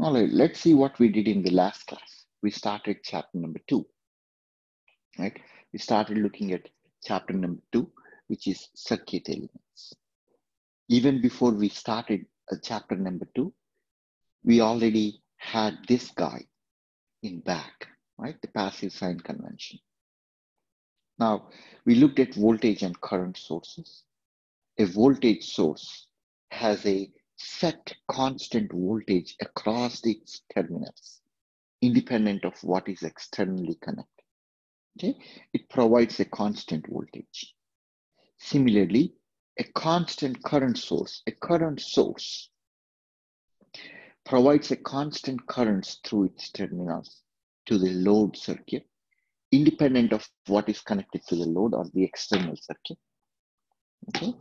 All right, let's see what we did in the last class. We started chapter number two, right? We started looking at chapter number two, which is circuit elements. Even before we started uh, chapter number two, we already had this guy in back, right? The passive sign convention. Now, we looked at voltage and current sources. A voltage source has a set constant voltage across its terminals, independent of what is externally connected. Okay, it provides a constant voltage. Similarly, a constant current source, a current source, provides a constant current through its terminals to the load circuit, independent of what is connected to the load or the external circuit. Okay,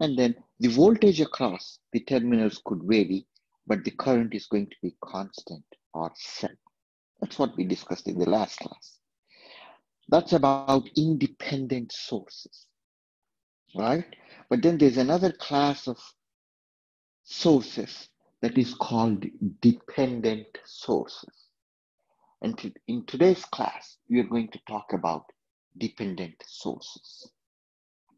and then the voltage across the terminals could vary, but the current is going to be constant or set. That's what we discussed in the last class. That's about independent sources, right? But then there's another class of sources that is called dependent sources. And in today's class, we are going to talk about dependent sources.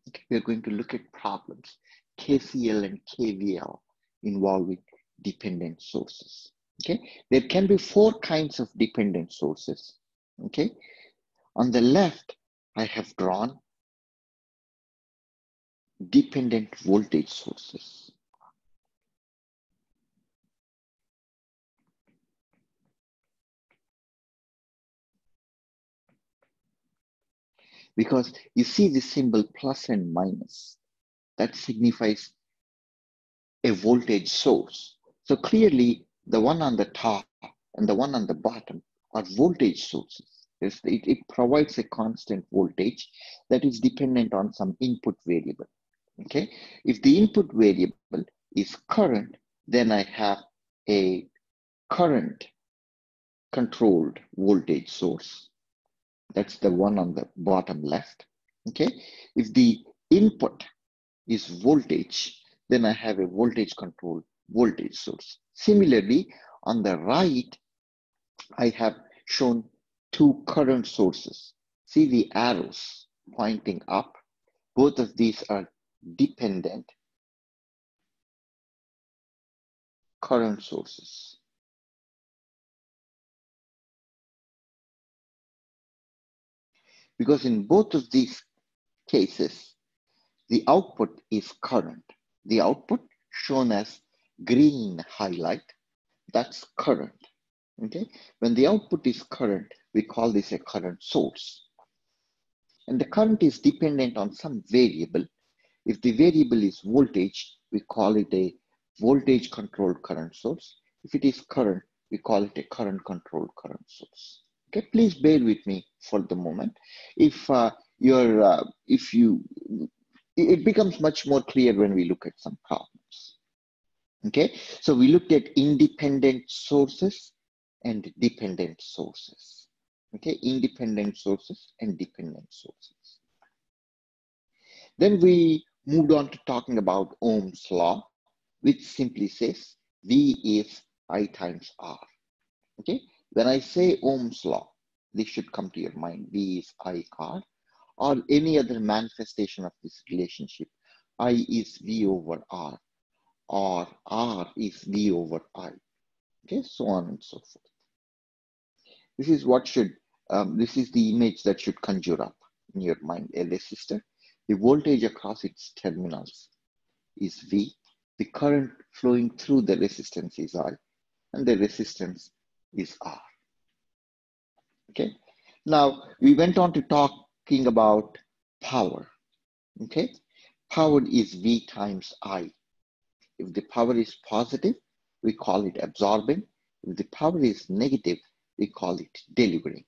Okay, we are going to look at problems, KCL and KVL involving dependent sources. Okay, there can be four kinds of dependent sources. Okay, on the left, I have drawn dependent voltage sources. Because you see the symbol plus and minus, that signifies a voltage source. So clearly the one on the top and the one on the bottom are voltage sources. It, it provides a constant voltage that is dependent on some input variable. Okay, if the input variable is current, then I have a current controlled voltage source. That's the one on the bottom left. Okay. If the input is voltage, then I have a voltage control voltage source. Similarly, on the right, I have shown two current sources. See the arrows pointing up. Both of these are dependent current sources. Because in both of these cases, the output is current. The output shown as green highlight, that's current. Okay, when the output is current, we call this a current source. And the current is dependent on some variable. If the variable is voltage, we call it a voltage controlled current source. If it is current, we call it a current controlled current source. Okay, please bear with me for the moment. If uh, you're, uh, if you, it becomes much more clear when we look at some problems. Okay, so we looked at independent sources and dependent sources. Okay, independent sources and dependent sources. Then we moved on to talking about Ohm's law, which simply says V is I times R. Okay, when I say Ohm's law, this should come to your mind. V is I I R or any other manifestation of this relationship. I is V over R or R is V over I. Okay, so on and so forth. This is what should, um, this is the image that should conjure up in your mind. A resistor, the voltage across its terminals is V. The current flowing through the resistance is I, and the resistance is R. Okay. Now we went on to talking about power. Okay. Power is V times I. If the power is positive, we call it absorbing. If the power is negative, we call it delivering.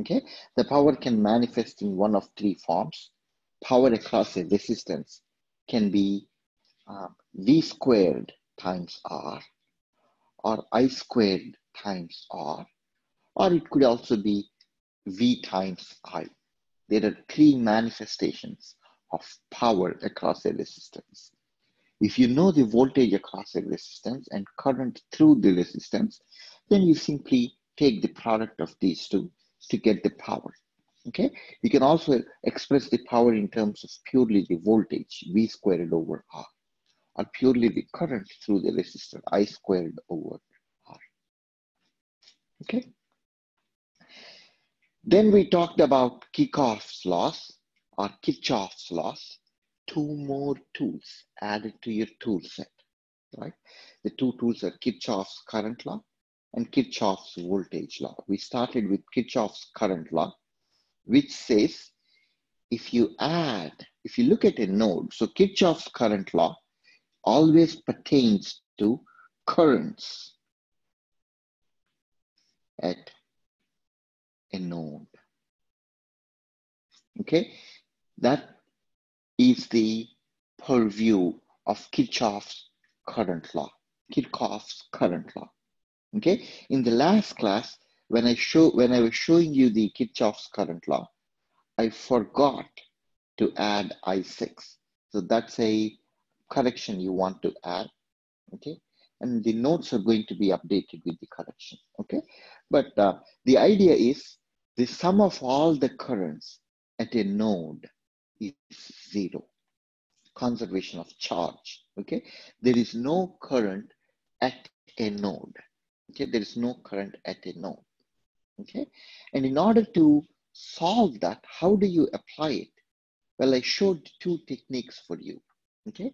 Okay. The power can manifest in one of three forms. Power across a resistance can be uh, V squared times R or I squared times R or it could also be V times I. There are three manifestations of power across a resistance. If you know the voltage across a resistance and current through the resistance, then you simply take the product of these two to get the power. Okay, you can also express the power in terms of purely the voltage, V squared over R, or purely the current through the resistor, I squared over. Okay. Then we talked about Kirchhoff's laws or Kirchhoff's laws, two more tools added to your tool set, right? The two tools are Kirchhoff's current law and Kirchhoff's voltage law. We started with Kirchhoff's current law, which says if you add, if you look at a node, so Kirchhoff's current law always pertains to currents at a node. Okay, that is the purview of Kirchhoff's current law, Kirchhoff's current law. Okay, in the last class, when I show when I was showing you the Kirchhoff's current law, I forgot to add I6. So that's a correction you want to add. Okay, and the notes are going to be updated with the correction. Okay, but uh, the idea is the sum of all the currents at a node is zero. Conservation of charge. Okay, there is no current at a node. Okay, there is no current at a node. Okay, and in order to solve that, how do you apply it? Well, I showed two techniques for you. Okay,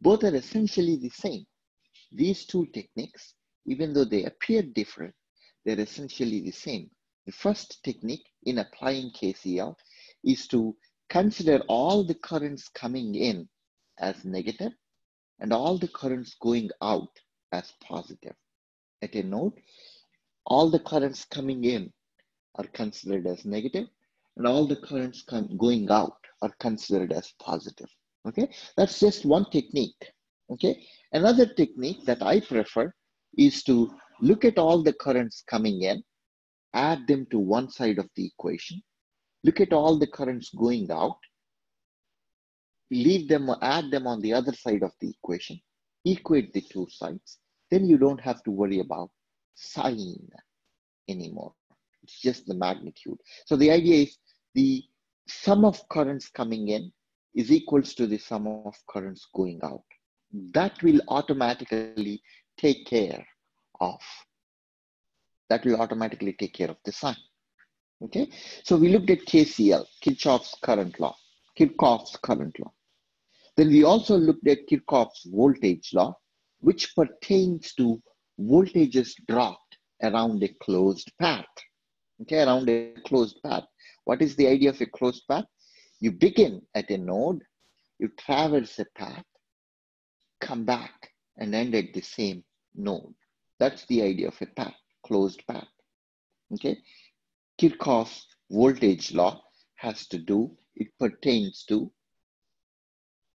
both are essentially the same. These two techniques, even though they appear different, they're essentially the same. The first technique in applying KCL is to consider all the currents coming in as negative and all the currents going out as positive. At a node, all the currents coming in are considered as negative and all the currents going out are considered as positive. Okay, that's just one technique. Okay, another technique that I prefer is to look at all the currents coming in, add them to one side of the equation, look at all the currents going out, leave them, or add them on the other side of the equation, equate the two sides, then you don't have to worry about sign anymore. It's just the magnitude. So the idea is the sum of currents coming in is equals to the sum of currents going out. That will automatically take care of, that will automatically take care of the sign. Okay, so we looked at KCL, Kirchhoff's current law, Kirchhoff's current law. Then we also looked at Kirchhoff's voltage law, which pertains to voltages dropped around a closed path. Okay, around a closed path. What is the idea of a closed path? You begin at a node, you traverse a path, come back and end at the same node. That's the idea of a path, closed path. Okay, Kirchhoff's voltage law has to do, it pertains to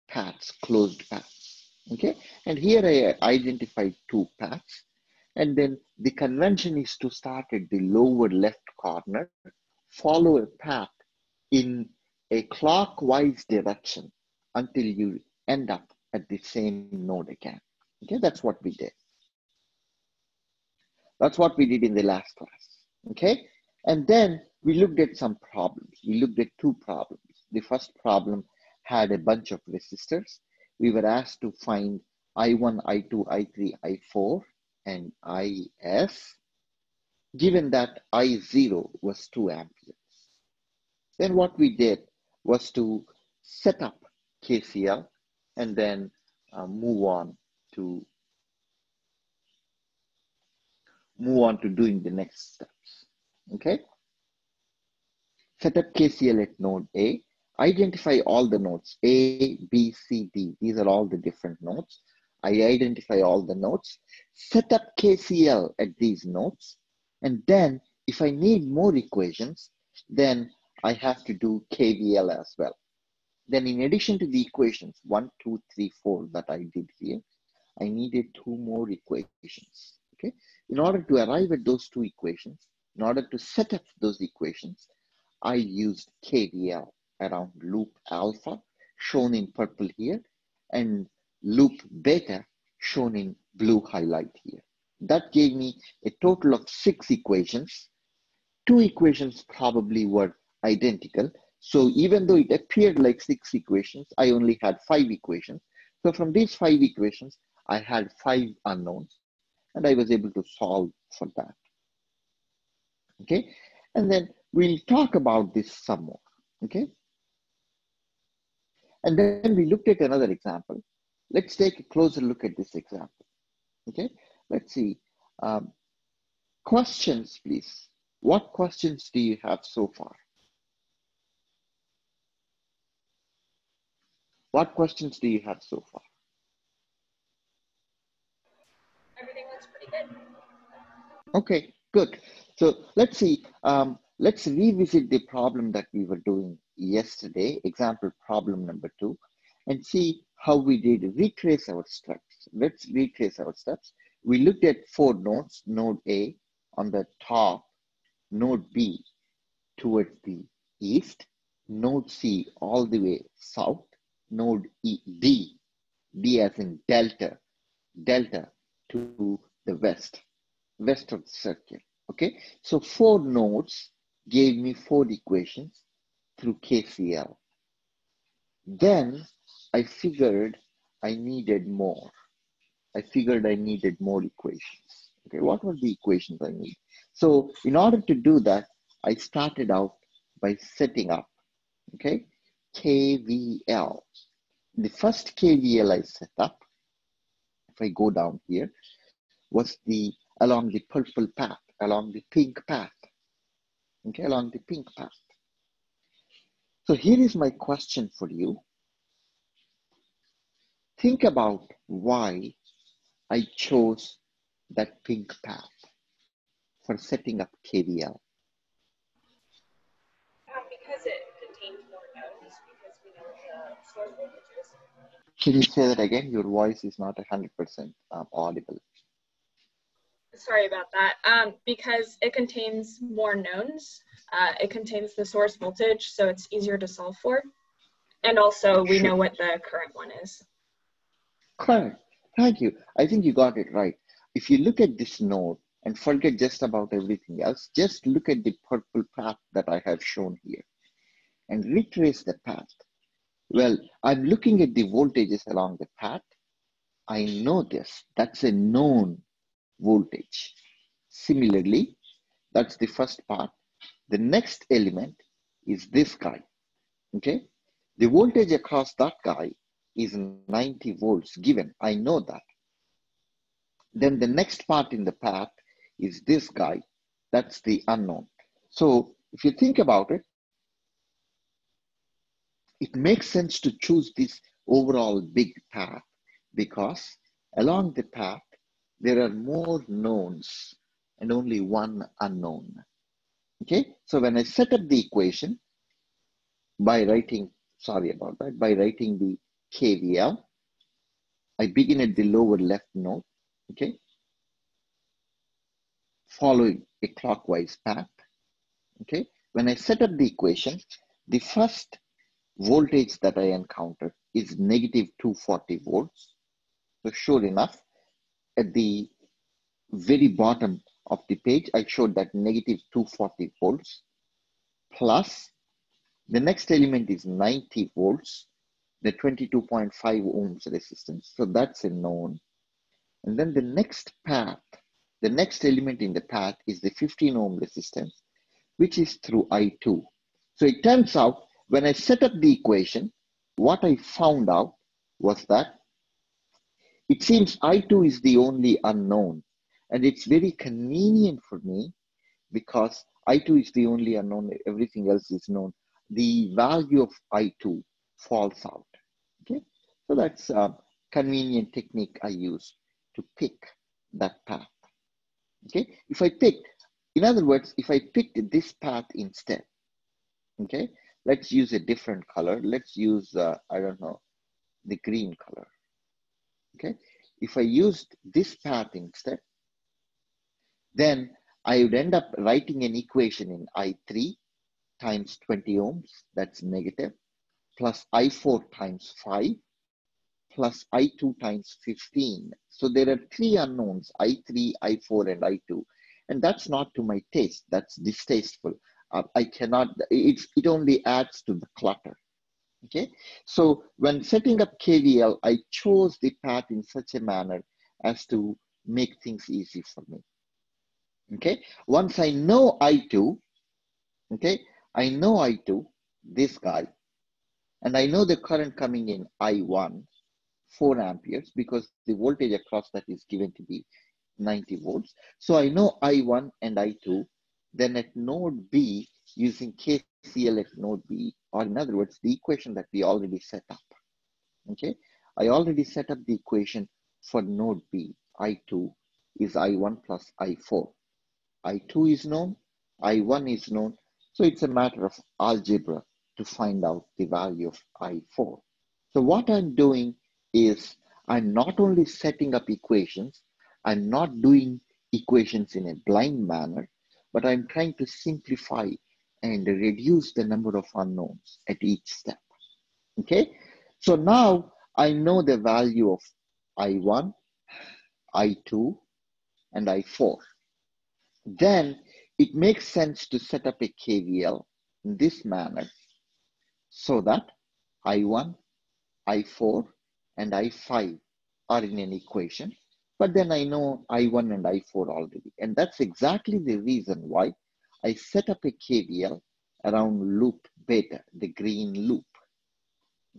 paths, closed paths. Okay, and here I identified two paths. And then the convention is to start at the lower left corner, follow a path in a clockwise direction until you end up at the same node again. Okay, that's what we did. That's what we did in the last class. Okay, and then we looked at some problems. We looked at two problems. The first problem had a bunch of resistors. We were asked to find I1, I2, I3, I4, and IS, given that I0 was 2 amperes. Then what we did was to set up KCL and then uh, move on to move on to doing the next steps. Okay. Set up KCL at node A. Identify all the nodes A, B, C, D. These are all the different nodes. I identify all the nodes. Set up KCL at these nodes. And then if I need more equations, then I have to do KVL as well. Then in addition to the equations, one, two, three, four that I did here, I needed two more equations, okay? In order to arrive at those two equations, in order to set up those equations, I used KVL around loop alpha, shown in purple here, and loop beta shown in blue highlight here. That gave me a total of six equations. Two equations probably were identical. So even though it appeared like six equations, I only had five equations. So from these five equations, I had five unknowns and I was able to solve for that. Okay, and then we'll talk about this some more. Okay, and then we looked at another example. Let's take a closer look at this example. Okay, let's see. Um, questions, please. What questions do you have so far? What questions do you have so far? Everything looks pretty good. Okay, good. So let's see. Um, let's revisit the problem that we were doing yesterday, example problem number two, and see how we did retrace our steps. Let's retrace our steps. We looked at four nodes, node A on the top, node B towards the east, node C all the way south, node e, D, D as in delta, delta to the west, west of the circle. Okay, so four nodes gave me four equations through KCL. Then I figured I needed more. I figured I needed more equations. Okay, what were the equations I need? So in order to do that, I started out by setting up, okay, KVL. The first KVL I set up, if I go down here, was the along the purple path, along the pink path, okay, along the pink path. So here is my question for you. Think about why I chose that pink path for setting up KVL. Can you say that again? Your voice is not 100% um, audible. Sorry about that. Um, because it contains more knowns. Uh, it contains the source voltage, so it's easier to solve for. And also, we sure. know what the current one is. Correct. Thank you. I think you got it right. If you look at this node and forget just about everything else, just look at the purple path that I have shown here and retrace the path. Well, I'm looking at the voltages along the path. I know this. That's a known voltage. Similarly, that's the first part. The next element is this guy. Okay. The voltage across that guy is 90 volts given. I know that. Then the next part in the path is this guy. That's the unknown. So if you think about it, it makes sense to choose this overall big path because along the path, there are more knowns and only one unknown. Okay, so when I set up the equation by writing, sorry about that, by writing the KVL, I begin at the lower left node, okay, following a clockwise path, okay. When I set up the equation, the first voltage that I encountered is negative 240 volts. So sure enough, at the very bottom of the page, I showed that negative 240 volts plus the next element is 90 volts, the 22.5 ohms resistance. So that's a known. And then the next path, the next element in the path is the 15 ohm resistance, which is through I2. So it turns out when I set up the equation, what I found out was that it seems I2 is the only unknown. And it's very convenient for me because I2 is the only unknown, everything else is known. The value of I2 falls out. Okay, so that's a convenient technique I use to pick that path. Okay, if I pick, in other words, if I picked this path instead, okay, let's use a different color. Let's use, uh, I don't know, the green color. Okay, if I used this path instead, then I would end up writing an equation in I3 times 20 ohms, that's negative, plus I4 times 5, plus I2 times 15. So there are three unknowns, I3, I4, and I2. And that's not to my taste. That's distasteful. Uh, I cannot, it's, it only adds to the clutter. Okay, so when setting up KVL, I chose the path in such a manner as to make things easy for me. Okay, once I know I2, okay, I know I2, this guy, and I know the current coming in I1, 4 amperes, because the voltage across that is given to be 90 volts. So I know I1 and I2. Then at node B, using KCL at node B, or in other words, the equation that we already set up. Okay, I already set up the equation for node B. I2 is I1 plus I4. I2 is known, I1 is known. So it's a matter of algebra to find out the value of I4. So what I'm doing is I'm not only setting up equations, I'm not doing equations in a blind manner, but I'm trying to simplify and reduce the number of unknowns at each step. Okay, so now I know the value of I1, I2, and I4. Then it makes sense to set up a KVL in this manner so that I1, I4, and I5 are in an equation, but then I know I1 and I4 already. And that's exactly the reason why I set up a KVL around loop beta, the green loop.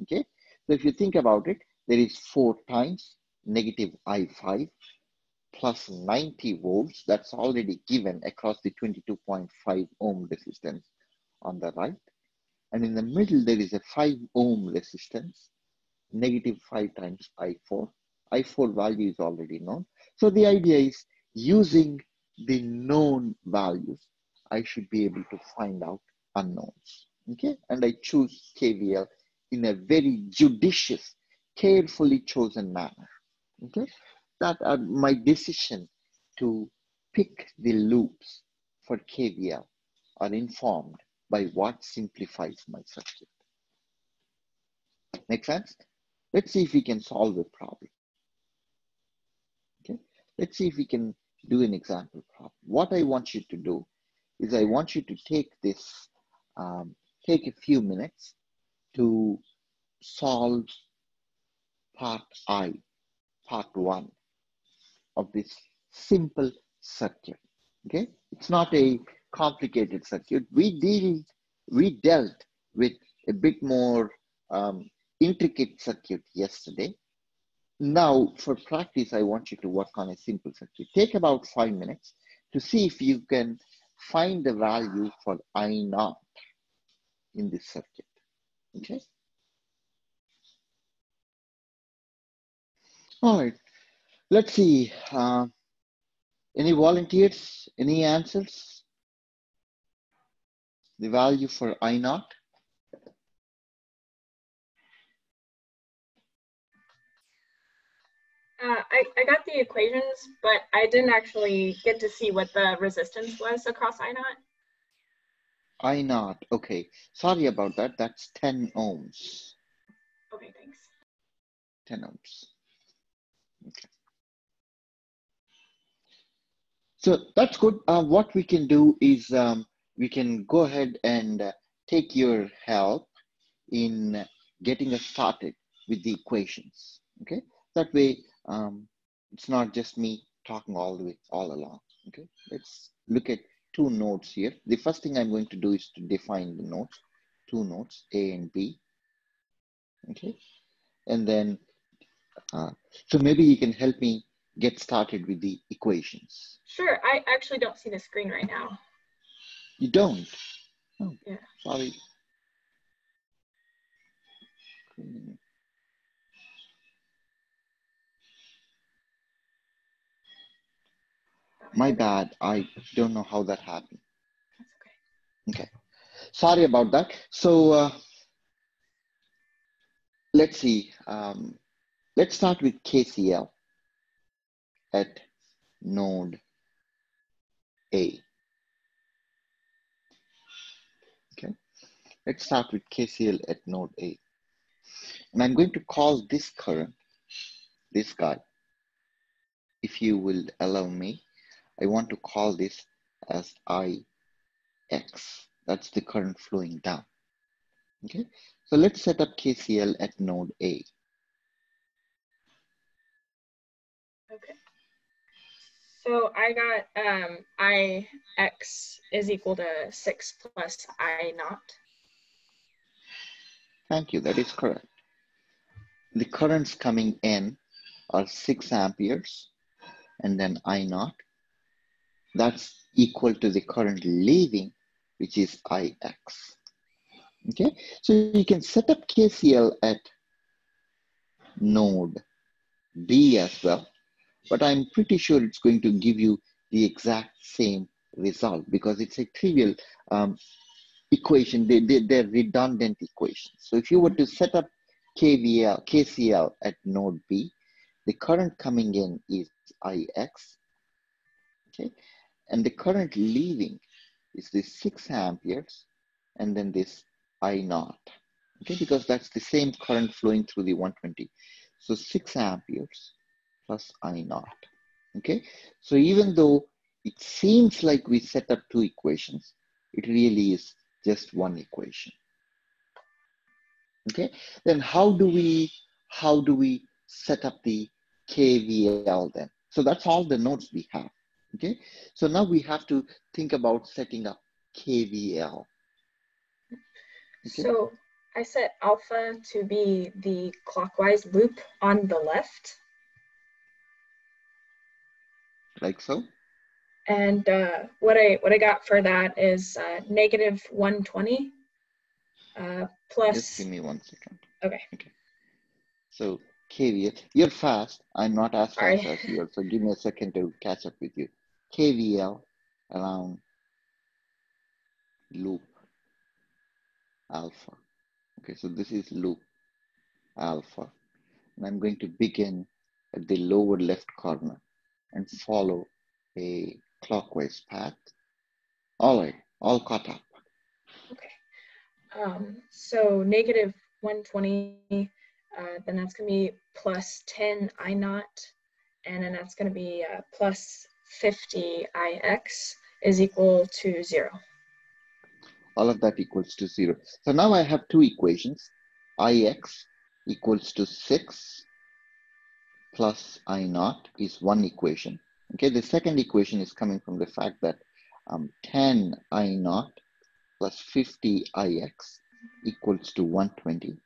Okay, so if you think about it, there is four times negative I5 plus 90 volts. That's already given across the 22.5 ohm resistance on the right. And in the middle, there is a 5 ohm resistance, negative 5 times I4. I4 value is already known. So the idea is using the known values, I should be able to find out unknowns. Okay, and I choose KVL in a very judicious, carefully chosen manner. Okay, that are my decision to pick the loops for KVL are informed by what simplifies my subject. Make sense? Let's see if we can solve the problem. Let's see if we can do an example problem. What I want you to do is I want you to take this, um, take a few minutes to solve part I, part one of this simple circuit. Okay, it's not a complicated circuit. We deal, we dealt with a bit more um, intricate circuit yesterday. Now, for practice, I want you to work on a simple circuit. Take about five minutes to see if you can find the value for I naught in this circuit. Okay. All right. Let's see. Uh, any volunteers? Any answers? The value for I naught? Uh, I, I got the equations, but I didn't actually get to see what the resistance was across I naught. I naught. Okay. Sorry about that. That's 10 ohms. Okay, thanks. 10 ohms. Okay. So that's good. Uh, what we can do is um, we can go ahead and uh, take your help in getting us started with the equations. Okay. That way um, it's not just me talking all the way, all along. Okay, let's look at two nodes here. The first thing I'm going to do is to define the nodes, two nodes, A and B. Okay, and then, uh, so maybe you can help me get started with the equations. Sure, I actually don't see the screen right now. You don't? Oh, yeah. Sorry. My bad. I don't know how that happened. Okay. Okay. Sorry about that. So uh, let's see. Um, let's start with KCL at node A. Okay. Let's start with KCL at node A. And I'm going to call this current this guy, if you will allow me, I want to call this as IX. That's the current flowing down. Okay, so let's set up KCL at node A. Okay. So I got um, IX is equal to 6 plus I naught. Thank you, that is correct. The currents coming in are 6 amperes and then I naught. That's equal to the current leaving, which is IX. Okay, so you can set up KCL at node B as well, but I'm pretty sure it's going to give you the exact same result because it's a trivial um, equation. They, they, they're redundant equations. So if you were to set up KVL, KCL at node B, the current coming in is IX, okay? And the current leaving is this six amperes and then this I naught, okay? Because that's the same current flowing through the 120. So six amperes plus I naught, okay? So even though it seems like we set up two equations, it really is just one equation. Okay, then how do we how do we set up the KVL then? So that's all the nodes we have. Okay, so now we have to think about setting up KVL. Okay. So I set alpha to be the clockwise loop on the left. Like so? And uh, what I what I got for that is uh, negative 120 uh, plus. Just give me one second. Okay. Okay. So KVL, you're fast. I'm not as fast as you are. So give me a second to catch up with you. KVL around loop alpha. Okay, so this is loop alpha. And I'm going to begin at the lower left corner and follow a clockwise path. All right, all caught up. Okay. Um, so negative 120, uh, then that's going to be plus 10 I naught, and then that's going to be uh, plus 50 IX is equal to zero. All of that equals to zero. So now I have two equations. IX equals to 6 plus I naught is one equation. Okay, the second equation is coming from the fact that um, 10 I naught plus 50 Ix equals to 120.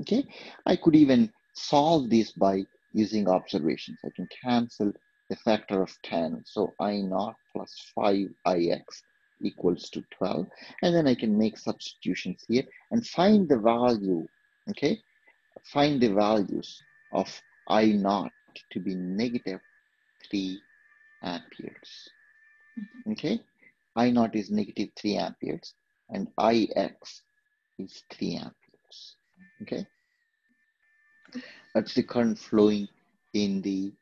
Okay, I could even solve this by using observations. I can cancel the factor of 10. So I naught plus 5 Ix equals to 12. And then I can make substitutions here and find the value, okay? Find the values of I naught to be negative 3 amperes. Mm-hmm. Okay, I naught is negative 3 amperes and Ix is 3 amperes. Okay, that's the current flowing in the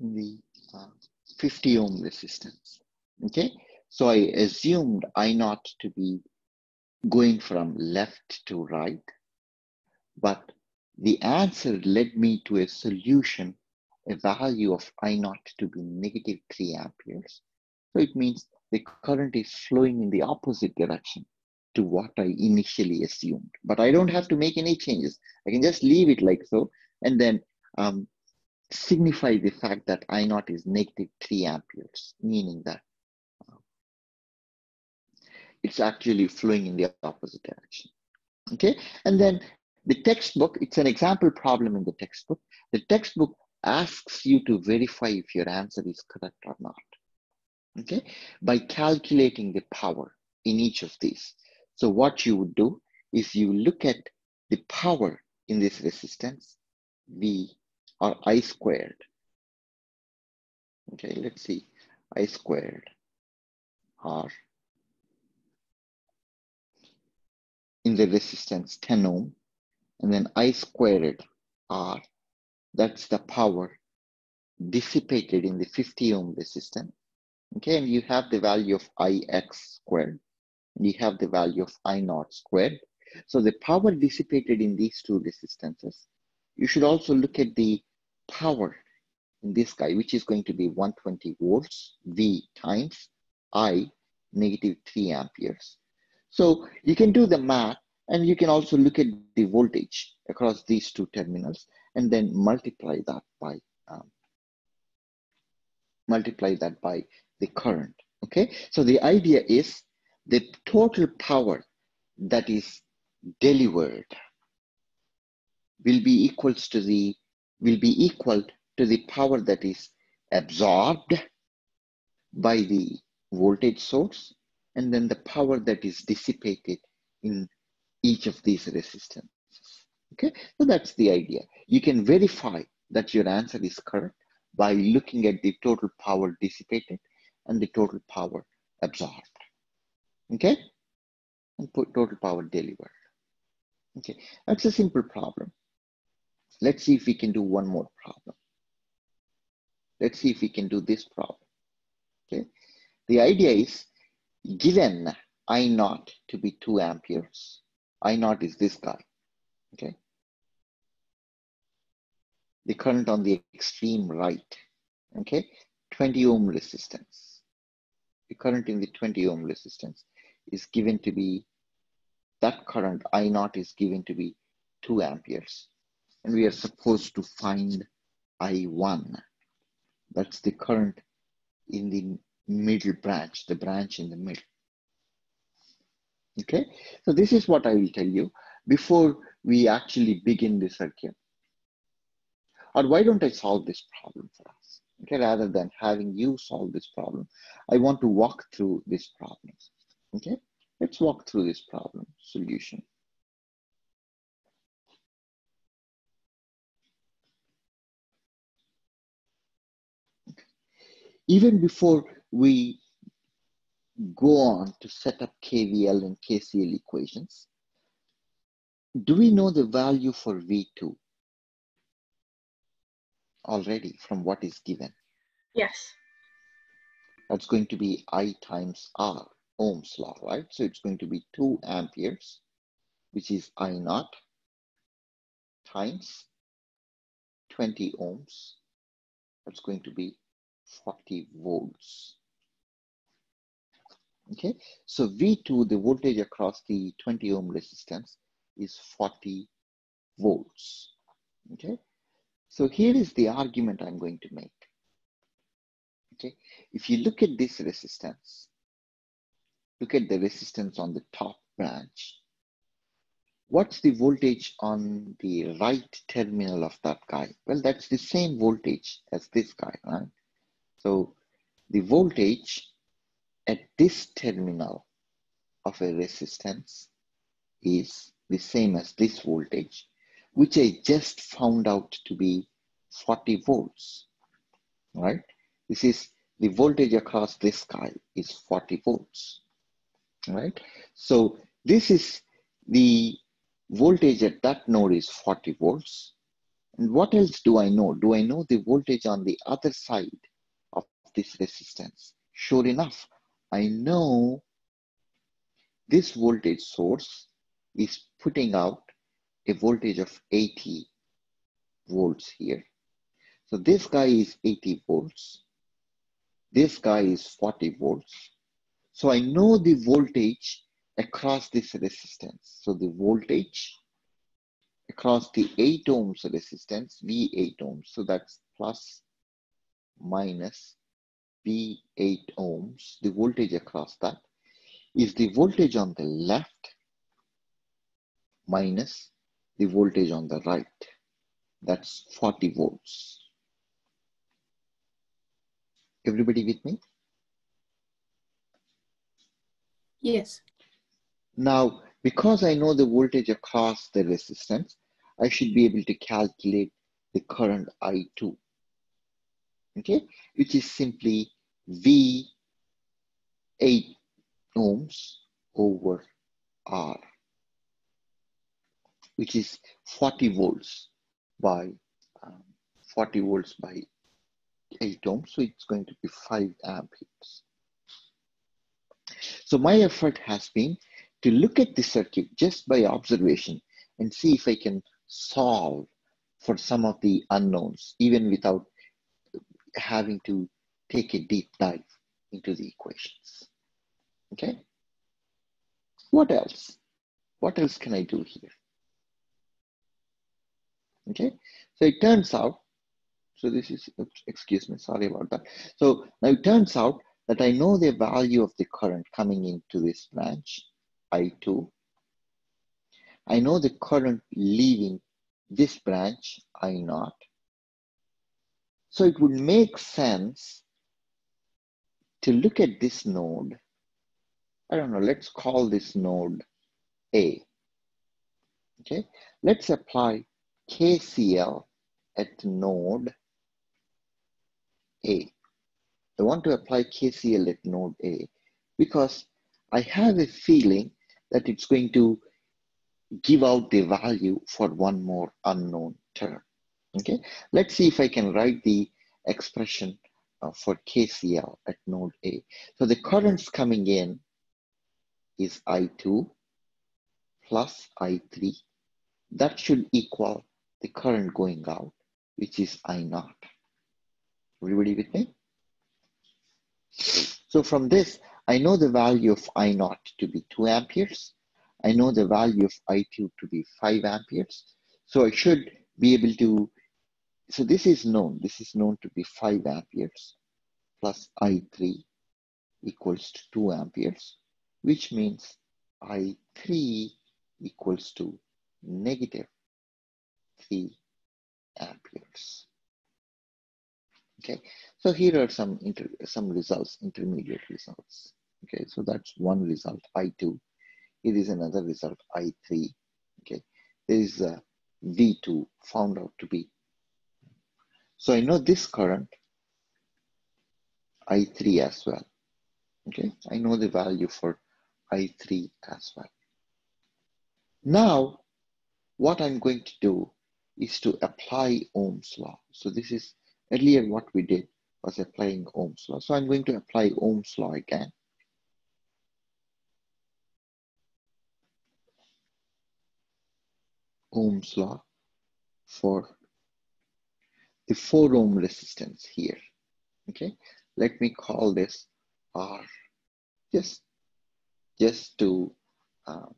the uh, 50 ohm resistance. Okay, so I assumed I naught to be going from left to right, but the answer led me to a solution a value of I naught to be negative 3 amperes. So it means the current is flowing in the opposite direction to what I initially assumed. But I don't have to make any changes. I can just leave it like so and then um, signify the fact that I naught is negative 3 amperes, meaning that uh, it's actually flowing in the opposite direction. Okay, and then the textbook, it's an example problem in the textbook. The textbook asks you to verify if your answer is correct or not. Okay, by calculating the power in each of these. So what you would do is you look at the power in this resistance, V or I squared. Okay, let's see, I squared R in the resistance 10 ohm, and then I squared R that's the power dissipated in the 50 ohm resistance. Okay, and you have the value of Ix squared, and you have the value of I naught squared. So the power dissipated in these two resistances you should also look at the power in this guy, which is going to be 120 volts, V times I, negative 3 amperes. So you can do the math and you can also look at the voltage across these two terminals and then multiply that by um, multiply that by the current. Okay, so the idea is the total power that is delivered will be equals to the will be equal to the power that is absorbed by the voltage source and then the power that is dissipated in each of these resistances. Okay, so that's the idea. You can verify that your answer is correct by looking at the total power dissipated and the total power absorbed. Okay, and put total power delivered. Okay, that's a simple problem. Let's see if we can do one more problem. Let's see if we can do this problem. Okay, the idea is given I naught to be two amperes, I naught is this guy. Okay, the current on the extreme right. Okay, 20 ohm resistance. The current in the 20 ohm resistance is given to be that current I naught is given to be two amperes and we are supposed to find I1. That's the current in the middle branch, the branch in the middle. Okay, so this is what I will tell you before we actually begin the circuit. Or why don't I solve this problem for us? Okay, rather than having you solve this problem, I want to walk through this problem. Okay, let's walk through this problem solution. Even before we go on to set up KVL and KCL equations, do we know the value for V2 already from what is given? Yes. That's going to be I times R, Ohm's law, right? So it's going to be 2 amperes, which is I naught, times 20 ohms. That's going to be 40 volts. Okay, so V2, the voltage across the 20 ohm resistance is 40 volts. Okay, so here is the argument I'm going to make. Okay, if you look at this resistance, look at the resistance on the top branch. What's the voltage on the right terminal of that guy? Well, that's the same voltage as this guy, right? So the voltage at this terminal of a resistance is the same as this voltage, which I just found out to be 40 volts, right? This is the voltage across this guy is 40 volts, right? So this is the voltage at that node is 40 volts. And what else do I know? Do I know the voltage on the other side this resistance. Sure enough, I know this voltage source is putting out a voltage of 80 volts here. So this guy is 80 volts. This guy is 40 volts. So I know the voltage across this resistance. So the voltage across the 8 ohms resistance, V8 ohms. So that's plus minus V 8 ohms, the voltage across that is the voltage on the left minus the voltage on the right. That's 40 volts. Everybody with me? Yes. Now, because I know the voltage across the resistance, I should be able to calculate the current I2, okay, which is simply V 8 ohms over R, which is 40 volts by um, 40 volts by 8 ohms. So it's going to be 5 amperes. So my effort has been to look at the circuit just by observation and see if I can solve for some of the unknowns, even without having to take a deep dive into the equations. Okay? What else? What else can I do here? Okay, so it turns out, so this is, excuse me, sorry about that. So now it turns out that I know the value of the current coming into this branch, I2. I know the current leaving this branch, I0. So it would make sense to look at this node. I don't know, let's call this node A. Okay, let's apply KCL at node A. I want to apply KCL at node A because I have a feeling that it's going to give out the value for one more unknown term. Okay, let's see if I can write the expression uh, for KCL at node A. So the currents coming in is I2 plus I3. That should equal the current going out, which is I naught. Everybody with me? So from this, I know the value of I naught to be 2 amperes. I know the value of I2 to be 5 amperes. So I should be able to, so this is known. This is known to be 5 amperes plus I3 equals to 2 amperes, which means I3 equals to negative 3 amperes. Okay, so here are some some results, intermediate results. Okay, so that's one result, I2. Here is another result, I3. Okay, there is uh, a V2 found out to be. So I know this current, I3 as well. Okay, I know the value for I3 as well. Now, what I'm going to do is to apply Ohm's law. So this is earlier what we did was applying Ohm's law. So I'm going to apply Ohm's law again. Ohm's law for the 4 ohm resistance here. Okay, let me call this R just, just to um,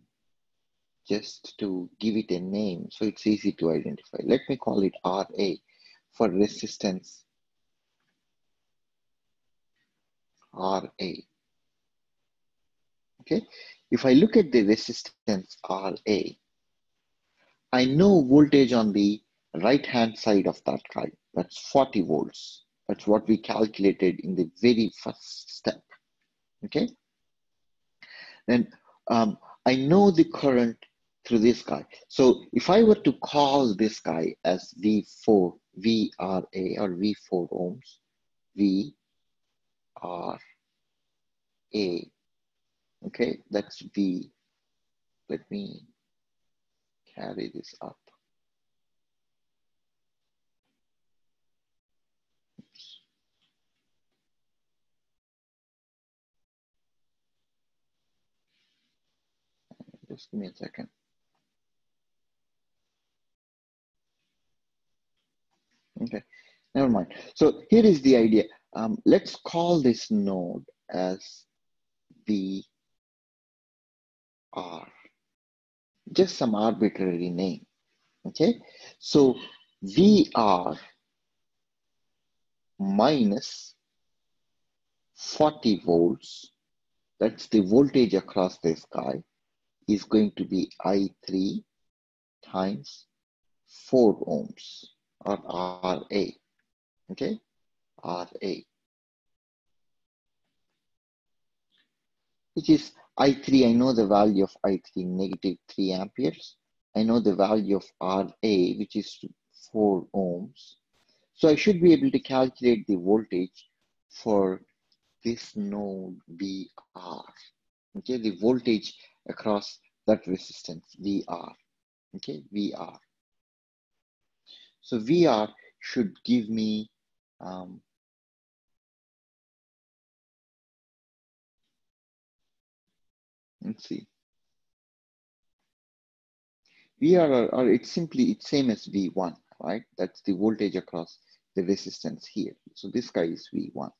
just to give it a name so it's easy to identify. Let me call it RA for resistance RA. Okay, if I look at the resistance RA, I know voltage on the right hand side of that guy, that's 40 volts. That's what we calculated in the very first step. Okay, then um, I know the current through this guy. So if I were to call this guy as V4, VRA or V4 ohms, V R A, okay, that's V. Let me carry this up. Just give me a second. Okay, never mind. So here is the idea. Um, let's call this node as VR. Just some arbitrary name. Okay, so VR minus 40 volts, that's the voltage across this guy, is going to be I3 times 4 ohms or RA, okay, RA, which is I3, I know the value of I3, negative 3 amperes. I know the value of RA, which is 4 ohms. So I should be able to calculate the voltage for this node VR. Okay, the voltage across that resistance, VR. Okay, VR. So VR should give me um, let's see. VR or, it's simply it's same as V1 right? That's the voltage across the resistance here. So this guy is V1.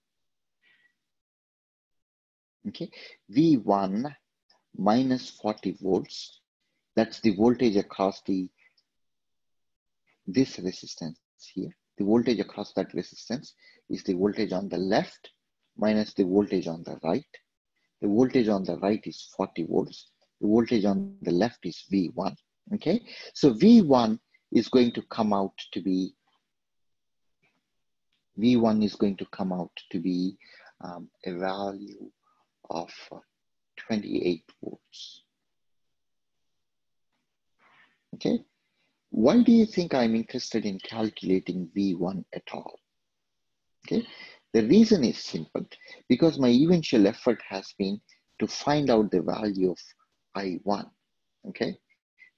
Okay, V1 minus 40 volts. That's the voltage across the this resistance here. The voltage across that resistance is the voltage on the left minus the voltage on the right. The voltage on the right is 40 volts. The voltage on the left is V1. Okay, so V1 is going to come out to be V1 is going to come out to be um, a value of 28 volts. Okay, why do you think I'm interested in calculating V1 at all? Okay, the reason is simple because my eventual effort has been to find out the value of I1. Okay,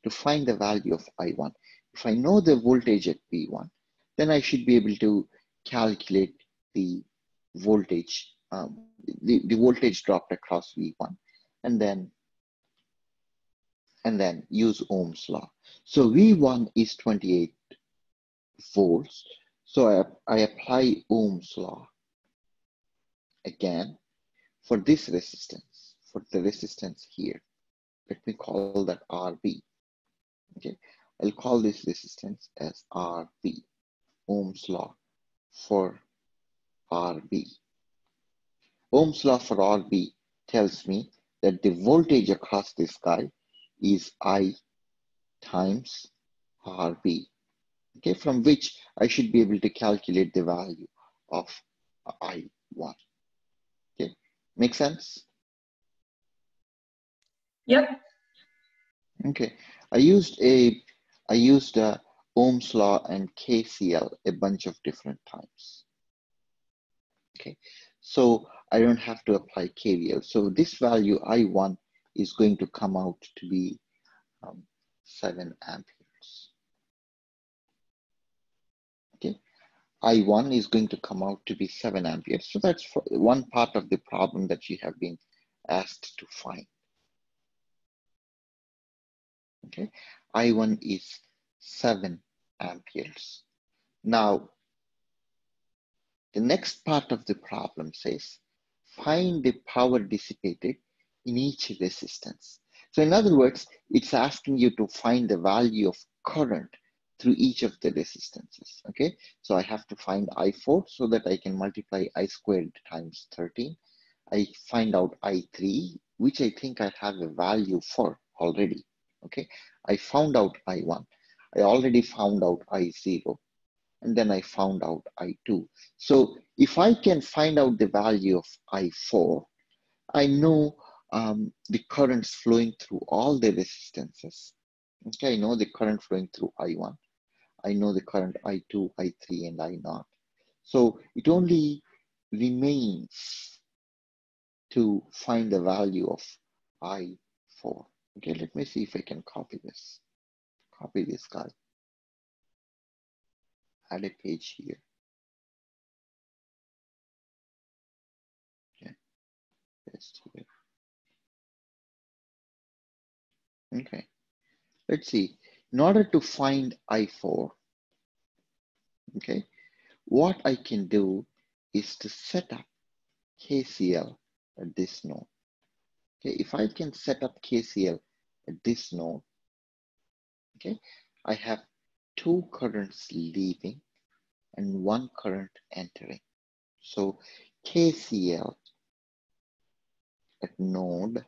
to find the value of I1. If I know the voltage at V1, then I should be able to calculate the voltage, um, the, the voltage dropped across V1, and then and then use Ohm's law. So V1 is 28 volts. So I, I apply Ohm's law again for this resistance, for the resistance here. Let me call that RB. Okay, I'll call this resistance as RB, Ohm's law for RB. Ohm's law for RB tells me that the voltage across this guy is I times RB, okay, from which I should be able to calculate the value of I1. Okay, make sense? Yep. Okay, I used a I used a Ohm's law and KCL a bunch of different times. Okay, so I don't have to apply KVL. So this value I1 is going to come out to be um, 7 amperes. Okay, I1 is going to come out to be 7 amperes. So that's one part of the problem that you have been asked to find. Okay, I1 is 7 amperes. Now, the next part of the problem says, find the power dissipated in each resistance. So in other words, it's asking you to find the value of current through each of the resistances, okay? So I have to find I4 so that I can multiply I squared times 13. I find out I3, which I think I have a value for already, okay? I found out I1. I already found out I0 and then I found out I2. So if I can find out the value of I4, I know um, the currents flowing through all the resistances. Okay, I know the current flowing through I1. I know the current I2, I3, and I0. So it only remains to find the value of I4. Okay, let me see if I can copy this. Copy this guy. Add a page here. Okay, paste here. Okay, let's see. In order to find I4, okay, what I can do is to set up KCL at this node. Okay, if I can set up KCL at this node, okay, I have two currents leaving and one current entering. So KCL at node,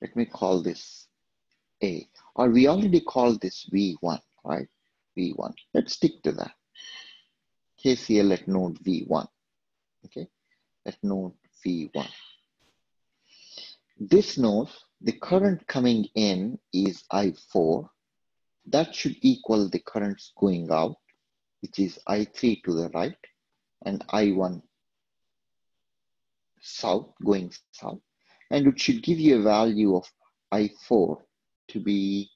let me call this A, or we already called this V1, right? V1, let's stick to that. KCL at node V1, okay? At node V1. This node, the current coming in is I4. That should equal the currents going out, which is I3 to the right and I1 south, going south. And it should give you a value of I4 to be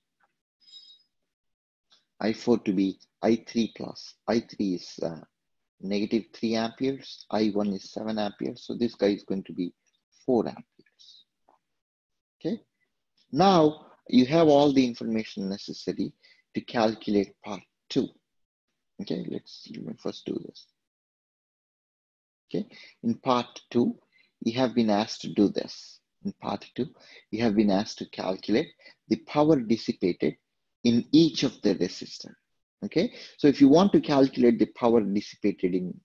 I4 to be I3 plus. I3 is uh, negative 3 amperes, I1 is 7 amperes, so this guy is going to be 4 amperes. Now you have all the information necessary. to calculate part two. Okay, let's first do this. Okay, in part two, you have been asked to do this. In part two, you have been asked to calculate the power dissipated in each of the resistor. Okay, so if you want to calculate the power dissipated in,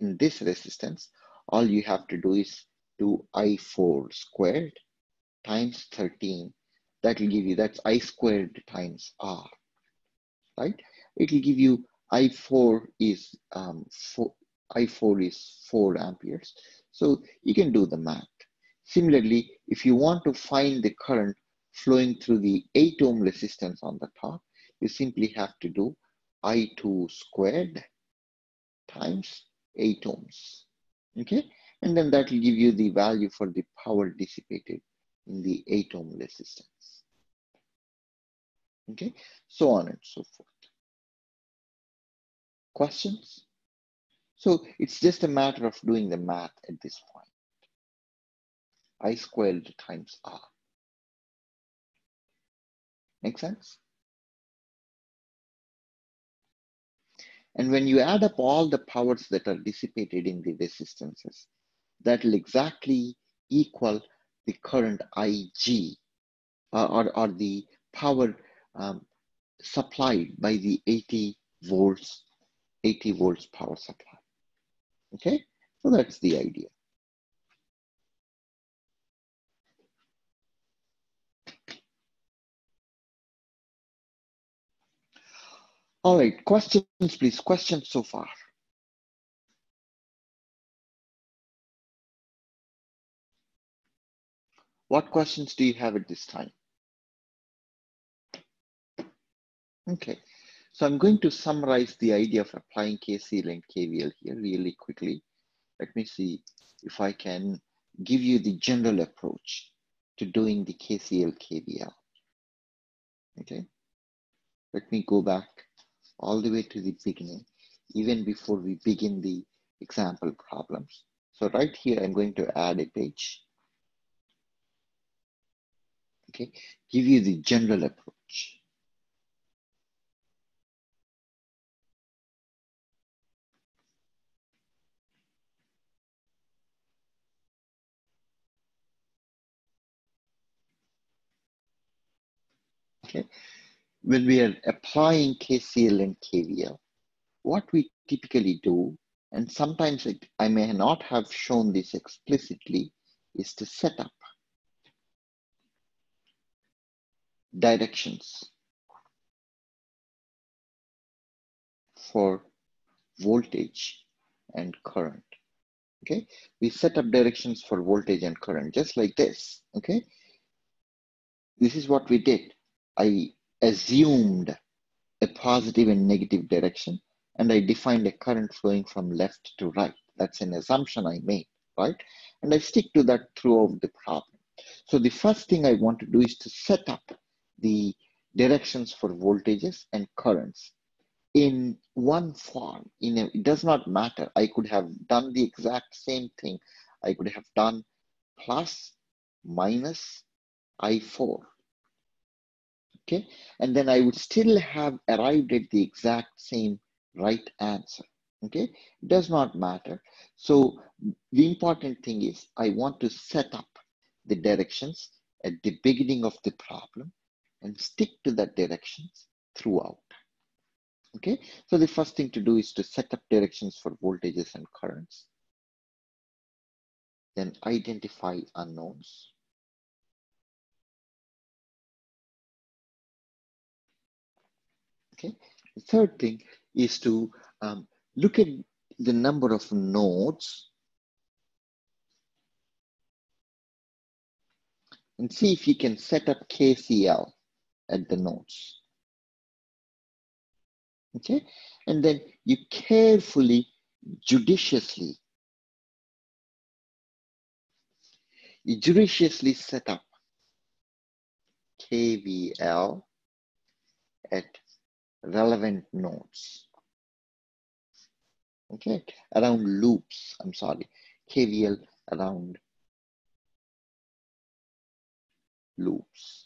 in this resistance, all you have to do is do I4 squared times 13. That will give you, that's I squared times R, right? It will give you I4 is, um, four, I4 is 4 amperes. So you can do the math. Similarly, if you want to find the current flowing through the 8 ohm resistance on the top, you simply have to do I2 squared times 8 ohms. Okay, and then that will give you the value for the power dissipated in the 8 ohm resistance. Okay, so on and so forth. Questions? So it's just a matter of doing the math at this point. I squared times R. Make sense? And when you add up all the powers that are dissipated in the resistances, that will exactly equal the current IG uh, or, or the power um, supplied by the 80 volts, 80 volts power supply. Okay, so that's the idea. All right, questions, please. Questions so far. What questions do you have at this time? Okay, so I'm going to summarize the idea of applying KCL and KVL here really quickly. Let me see if I can give you the general approach to doing the KCL KVL. Okay, let me go back all the way to the beginning, even before we begin the example problems. So right here, I'm going to add a page. Okay, give you the general approach. Okay, when we are applying KCL and KVL, what we typically do, and sometimes it, I may not have shown this explicitly, is to set up directions for voltage and current. Okay, we set up directions for voltage and current just like this. Okay, this is what we did. I assumed a positive and negative direction, and I defined a current flowing from left to right. That's an assumption I made, right? And I stick to that throughout the problem. So the first thing I want to do is to set up the directions for voltages and currents in one form. In a, it does not matter. I could have done the exact same thing. I could have done plus, minus, I4 okay? And then I would still have arrived at the exact same right answer, okay? It does not matter. So the important thing is I want to set up the directions at the beginning of the problem and stick to that directions throughout. Okay, so the first thing to do is to set up directions for voltages and currents. Then identify unknowns. Okay. The third thing is to um, look at the number of nodes and see if you can set up KCL at the nodes. Okay, and then you carefully, judiciously, you judiciously set up KVL at relevant nodes. Okay, around loops, I'm sorry, KVL around loops.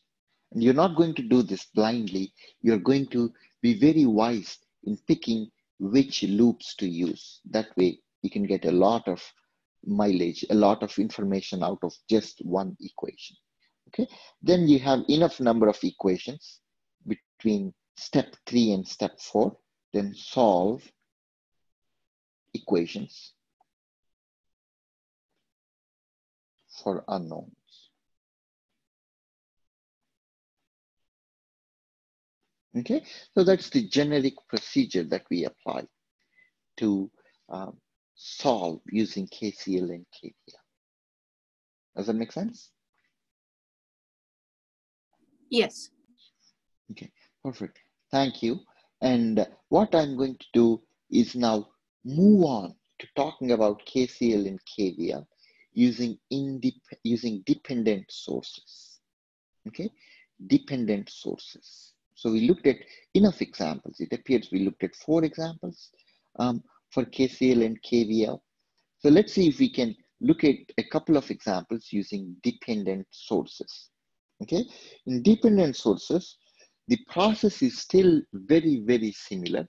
And you're not going to do this blindly. You're going to be very wise in picking which loops to use. That way you can get a lot of mileage, a lot of information out of just one equation. Okay, then you have enough number of equations between step three and step four, then solve equations for unknowns. Okay, so that's the generic procedure that we apply to um, solve using KCL and KVL. Does that make sense? Yes. Okay, perfect. Thank you. And what I'm going to do is now move on to talking about KCL and KVL using indep using dependent sources. Okay, dependent sources. So we looked at enough examples. It appears we looked at four examples um, for KCL and KVL. So let's see if we can look at a couple of examples using dependent sources. Okay, in dependent sources, the process is still very, very similar,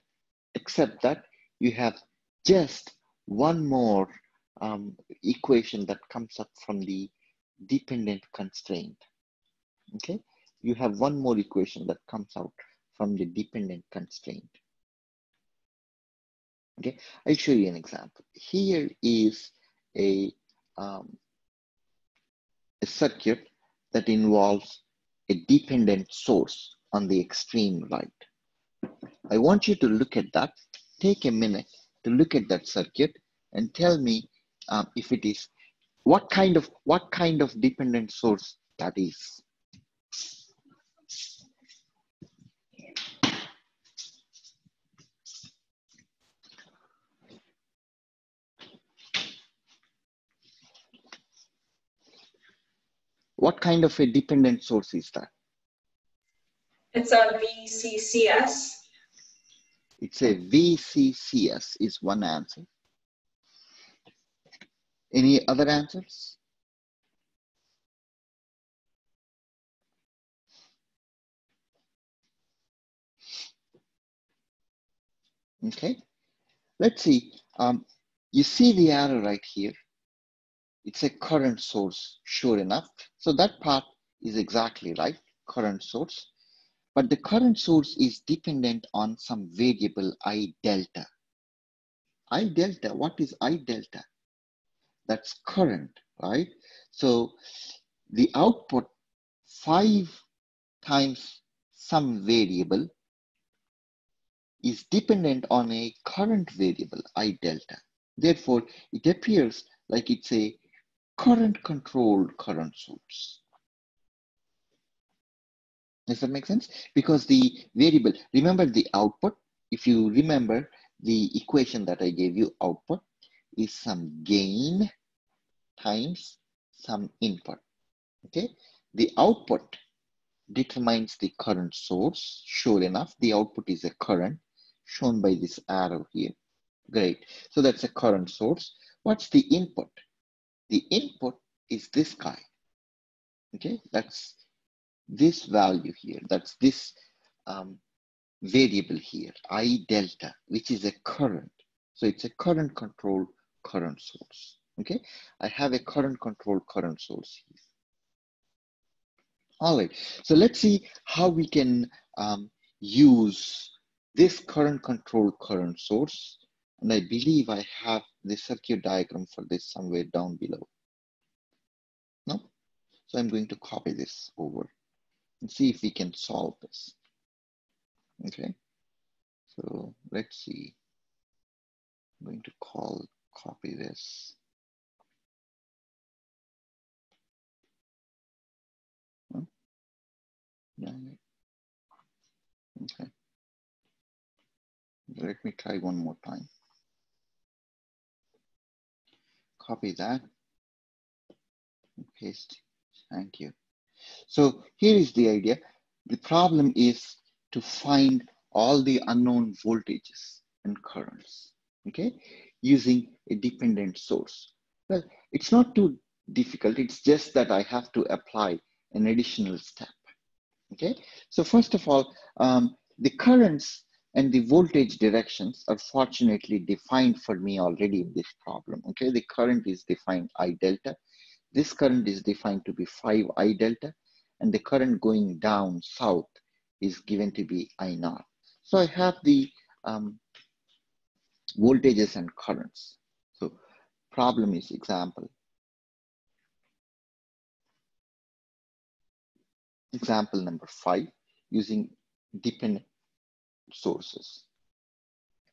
except that you have just one more um, equation that comes up from the dependent constraint. Okay, you have one more equation that comes out from the dependent constraint. Okay, I'll show you an example. Here is a, um, a circuit that involves a dependent source on the extreme right. I want you to look at that. Take a minute to look at that circuit and tell me um, if it is what kind of what kind of dependent source that is. What kind of a dependent source is that? It's a VCCS. It's a VCCS is one answer. Any other answers? Okay, let's see. Um, you see the arrow right here it's a current source, sure enough. So that part is exactly right, current source. But the current source is dependent on some variable I delta. I delta, what is I delta? That's current, right? So the output five times some variable is dependent on a current variable, I delta. Therefore, it appears like it's a current controlled current source. Does that make sense? Because the variable, remember the output, if you remember the equation that I gave you, output is some gain times some input, okay? The output determines the current source. Sure enough, the output is a current shown by this arrow here. Great, so that's a current source. What's the input? The input is this guy. Okay, that's this value here. That's this um, variable here, I delta, which is a current. So it's a current controlled current source. Okay, I have a current controlled current source here. All right, so let's see how we can um, use this current controlled current source and I believe I have the circuit diagram for this somewhere down below. No? So I'm going to copy this over and see if we can solve this. Okay. So let's see. I'm going to call, copy this. Okay. Let me try one more time. Copy that paste. Thank you. So here is the idea. The problem is to find all the unknown voltages and currents, okay, using a dependent source. Well, it's not too difficult. It's just that I have to apply an additional step, Okay, so first of all, um, the currents and the voltage directions are fortunately defined for me already in this problem. Okay, the current is defined I delta. This current is defined to be 5 I delta, and the current going down south is given to be I naught. So I have the um, voltages and currents. So problem is example. Example number five, using dependent sources.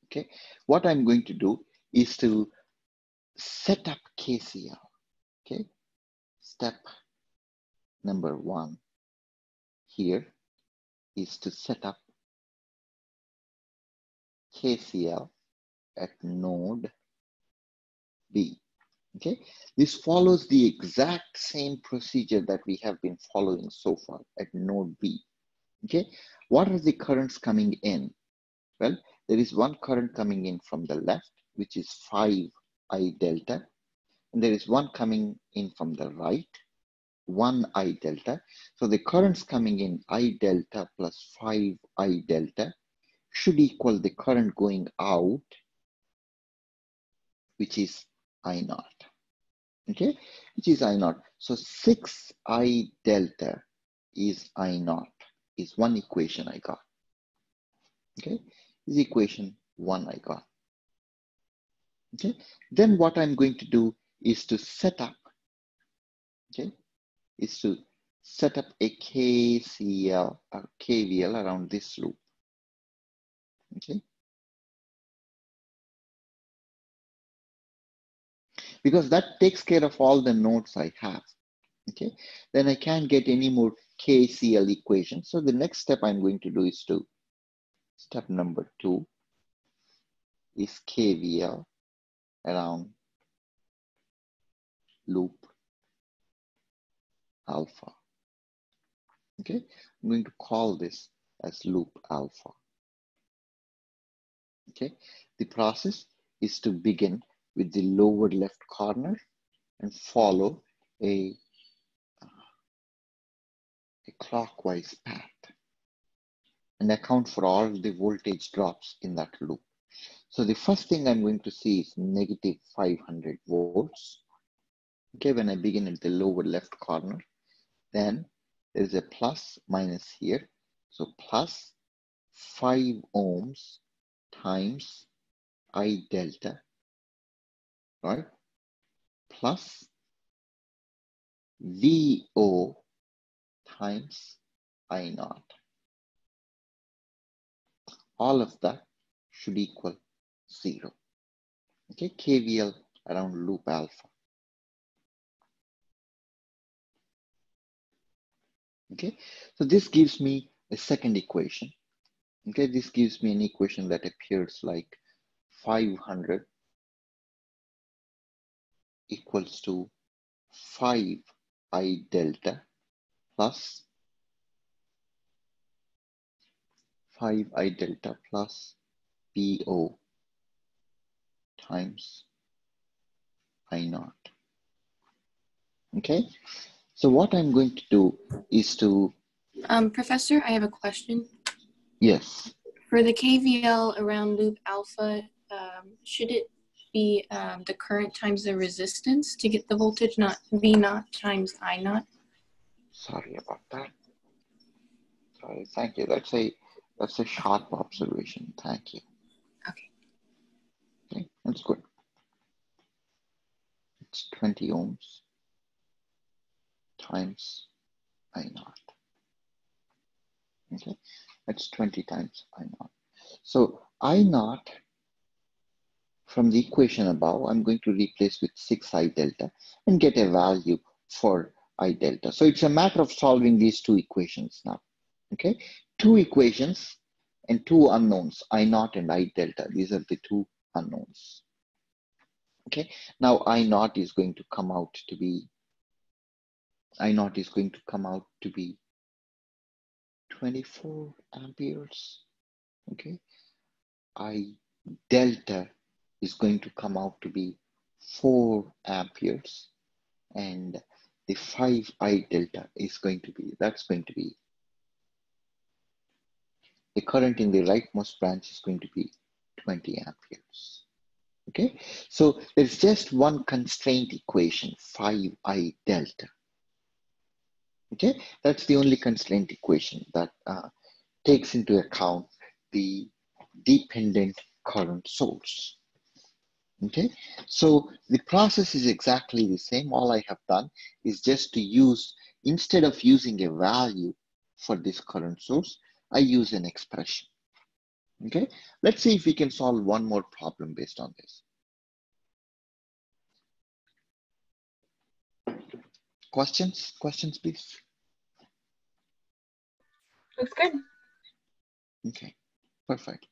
Okay, what I'm going to do is to set up KCL. Okay, step number one here is to set up KCL at node B. Okay, this follows the exact same procedure that we have been following so far at node B. Okay, what are the currents coming in? Well, there is one current coming in from the left, which is 5I delta, and there is one coming in from the right, 1I delta. So the currents coming in I delta plus 5I delta should equal the current going out, which is I naught. Okay, which is I naught. So 6I delta is I naught, is one equation I got. Okay, is equation one I got. Okay, then what I'm going to do is to set up, okay, is to set up a KCL, or KVL around this loop. Okay. Because that takes care of all the nodes I have. Okay. Then I can't get any more KCL equation. So the next step I'm going to do is to step number two is KVL around loop alpha. Okay, I'm going to call this as loop alpha. Okay, the process is to begin with the lower left corner and follow a, clockwise path and account for all the voltage drops in that loop. So the first thing I'm going to see is negative 500 volts. Okay, when I begin at the lower left corner, then there's a plus minus here. So plus 5 ohms times I delta, right? Plus VO times I naught. All of that should equal zero. Okay, KVL around loop alpha. Okay, so this gives me a second equation. Okay, this gives me an equation that appears like 500 equals to 5 i delta plus 5 i delta plus PO times I naught. Okay, so what I'm going to do is to. Um, Professor, I have a question. Yes. For the KVL around loop alpha, um, should it be um, the current times the resistance to get the voltage, not V naught times I naught? Sorry about that. Sorry, thank you. That's a that's a sharp observation. Thank you. Okay. Okay, that's good. It's 20 ohms times I naught. Okay, that's 20 times I naught. So I naught from the equation above, I'm going to replace with 6 I delta and get a value for I delta. So it's a matter of solving these two equations now. Okay, two equations and two unknowns, I naught and I delta. These are the two unknowns. Okay, now I naught is going to come out to be, I naught is going to come out to be 24 amperes. Okay, I delta is going to come out to be 4 amperes and the 5 I delta is going to be, that's going to be the current in the rightmost branch is going to be 20 amperes. Okay, so there's just one constraint equation, 5i delta. Okay, that's the only constraint equation that uh, takes into account the dependent current source. Okay, so the process is exactly the same. All I have done is just to use, instead of using a value for this current source, I use an expression. Okay, let's see if we can solve one more problem based on this. Questions? Questions, please. Looks good. Okay, perfect.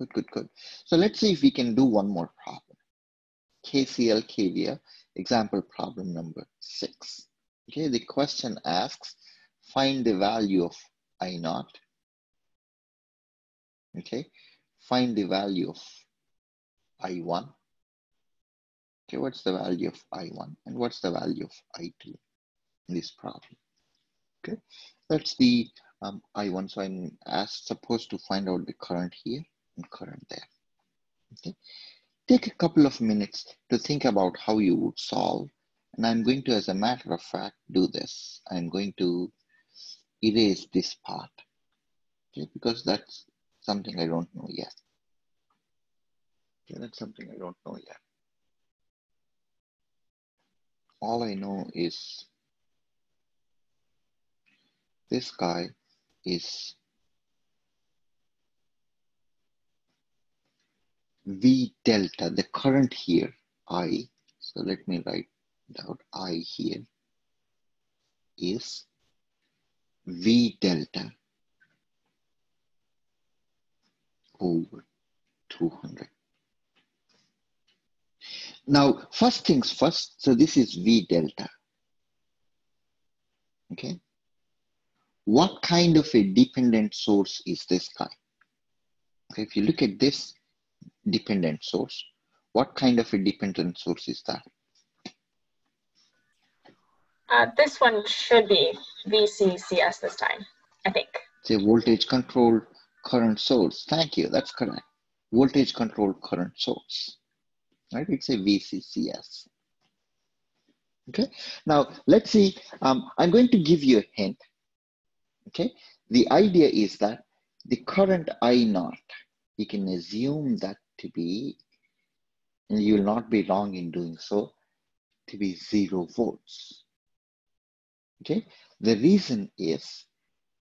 Good, good, good. So let's see if we can do one more problem. KCL KVL, example problem number six. Okay, the question asks, find the value of I naught. Okay, find the value of I1. Okay, what's the value of I1 and what's the value of I2 in this problem? Okay, that's the um, I1. So I'm asked, supposed to find out the current here current there. Okay. Take a couple of minutes to think about how you would solve. And I'm going to, as a matter of fact, do this. I'm going to erase this part okay, because that's something I don't know yet. Okay, that's something I don't know yet. All I know is this guy is V delta, the current here, I, so let me write down I here, is V delta over 200. Now, first things first, so this is V delta. Okay. What kind of a dependent source is this guy? Okay, if you look at this, dependent source. What kind of a dependent source is that? Uh, this one should be VCCS this time, I think. It's a voltage controlled current source. Thank you, that's correct. Voltage controlled current source, right? It's a VCCS. Okay, now let's see, um, I'm going to give you a hint. Okay, the idea is that the current I naught you can assume that to be, you will not be wrong in doing so, to be zero volts. Okay, the reason is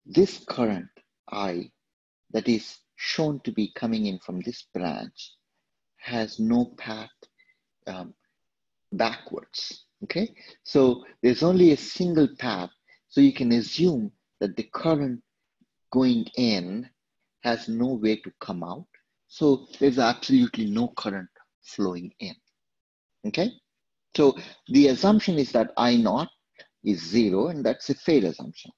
this current I that is shown to be coming in from this branch has no path um, backwards. Okay, so there's only a single path, so you can assume that the current going in has no way to come out. So there's absolutely no current flowing in. Okay? So the assumption is that I naught is zero, and that's a fair assumption.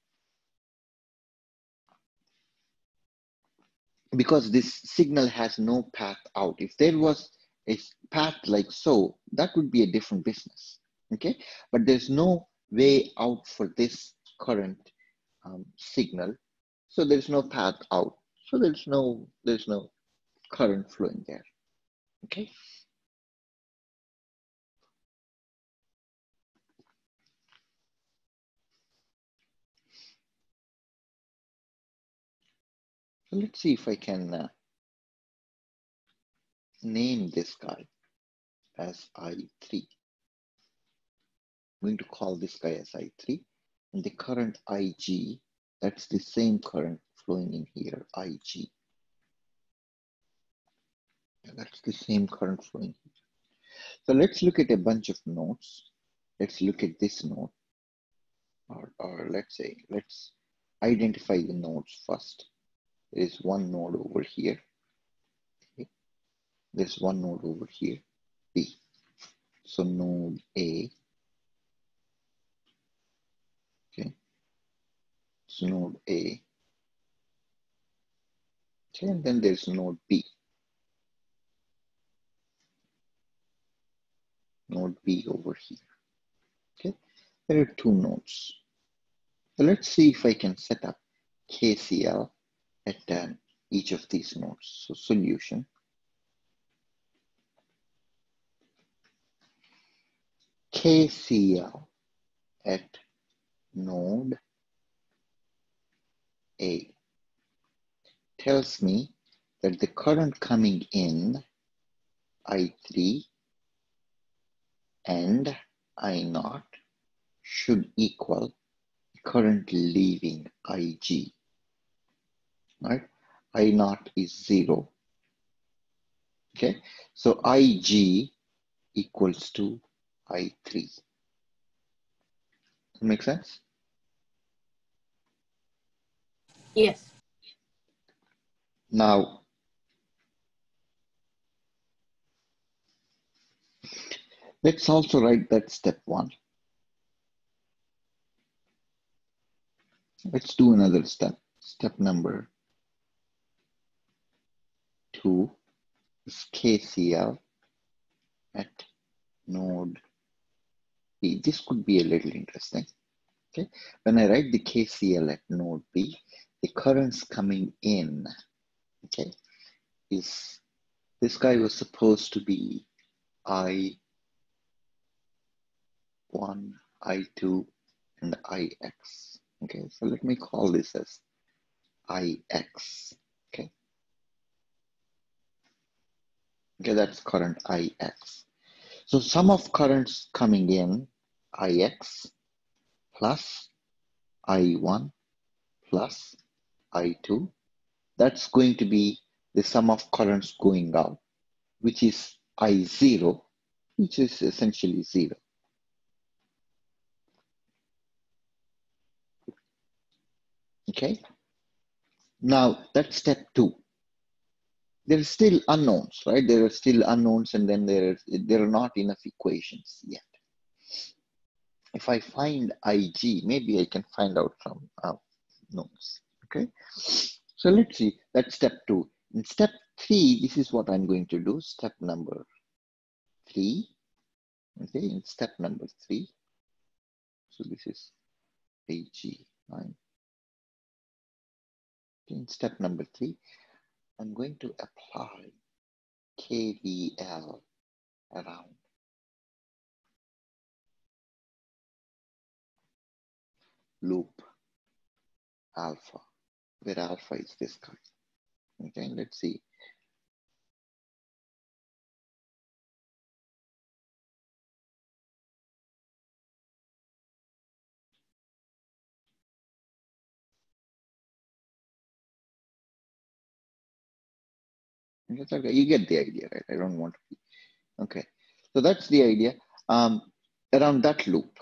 Because this signal has no path out. If there was a path like so, that would be a different business. Okay? But there's no way out for this current um, signal. So there's no path out. So there's no, there's no current flowing there, okay? So let's see if I can uh, name this guy as I3. I'm going to call this guy as I3 and the current IG, that's the same current flowing in here, IG. That's the same current flowing. So let's look at a bunch of nodes. Let's look at this node. Or, or let's say, let's identify the nodes first. There is one node over here. Okay. There's one node over here, B. So node A. Okay. So node A. Okay, and then there's node B. Node B over here. Okay, there are two nodes. So let's see if I can set up KCL at uh, each of these nodes. So solution. KCL at node A tells me that the current coming in I3 and I0 should equal current leaving IG, right? I0 is zero. Okay, so IG equals to I3. Make sense? Yes. Now, let's also write that step one. Let's do another step. Step number two is KCL at node B. This could be a little interesting. Okay, when I write the KCL at node B, the currents coming in, okay, is this guy was supposed to be I1, I2, and IX. Okay, so let me call this as IX. Okay. Okay, that's current IX. So sum of currents coming in IX plus I1 plus I2, that's going to be the sum of currents going out, which is I0, which is essentially zero. Okay. Now that's step two. There are still unknowns, right? There are still unknowns, and then there are, there are not enough equations yet. If I find IG, maybe I can find out some uh, knowns. Okay. So let's see. That's step two. In step three, this is what I'm going to do. Step number three. Okay. In step number three. So this is AG. Right? In step number three, I'm going to apply KVL around loop alpha, where alpha is this guy. Okay, let's see. Okay. You get the idea, right? I don't want to be. Okay. So that's the idea um, around that loop.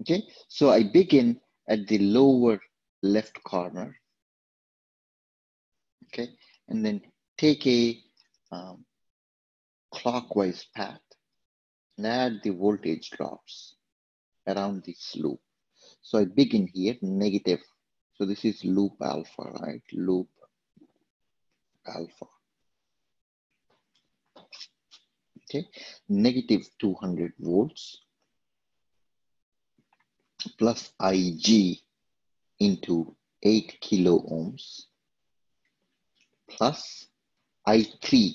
Okay. So I begin at the lower left corner. Okay. And then take a um, clockwise path and add the voltage drops around this loop. So I begin here negative. So this is loop alpha, right? Loop alpha. Okay, negative 200 volts plus Ig into 8 kilo ohms plus I3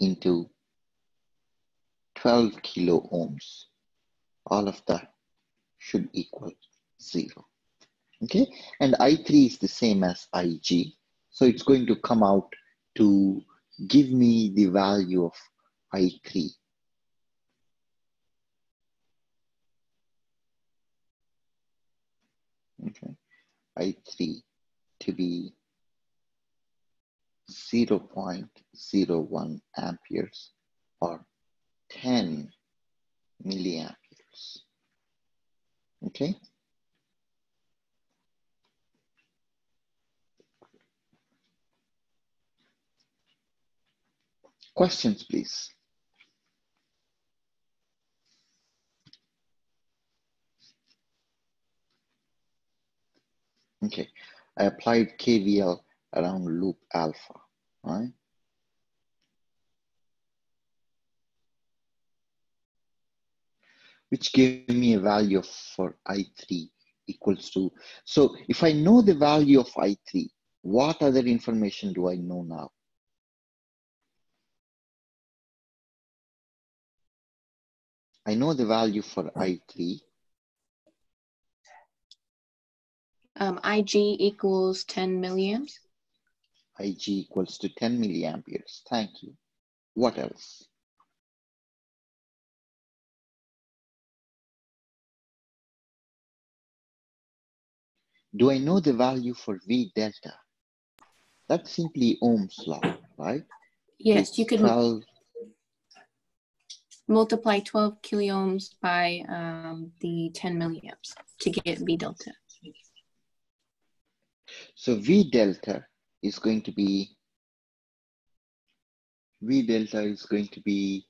into 12 kilo ohms. All of that should equal zero. Okay, and I3 is the same as Ig. So it's going to come out to give me the value of I3. Okay, I3 to be 0 0.01 amperes or 10 milliamperes. Okay. Questions, please. Okay, I applied KVL around loop alpha, right? Which gave me a value for I3 equals to, so if I know the value of I3, What other information do I know now? I know the value for I3. Um, IG equals 10 milliamps. IG equals to 10 milliamperes. Thank you. What else? Do I know the value for V delta? That's simply Ohm's law, right? Yes, It's you can. 12 multiply 12 kiloohms by um, the 10 milliamps to get V delta. So V delta is going to be, V delta is going to be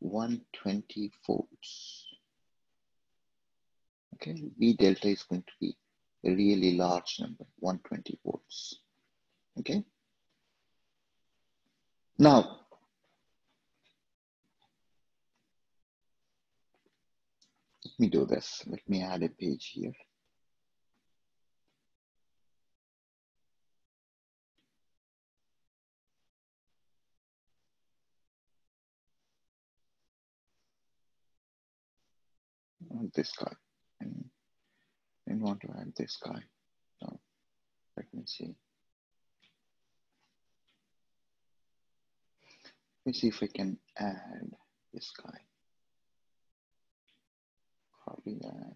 120 volts. Okay, V delta is going to be a really large number, 120 volts. Okay. Now, me do this. Let me add a page here. this guy. And I want to add this guy. Let me see. Let me see if I can add this guy. Copy that.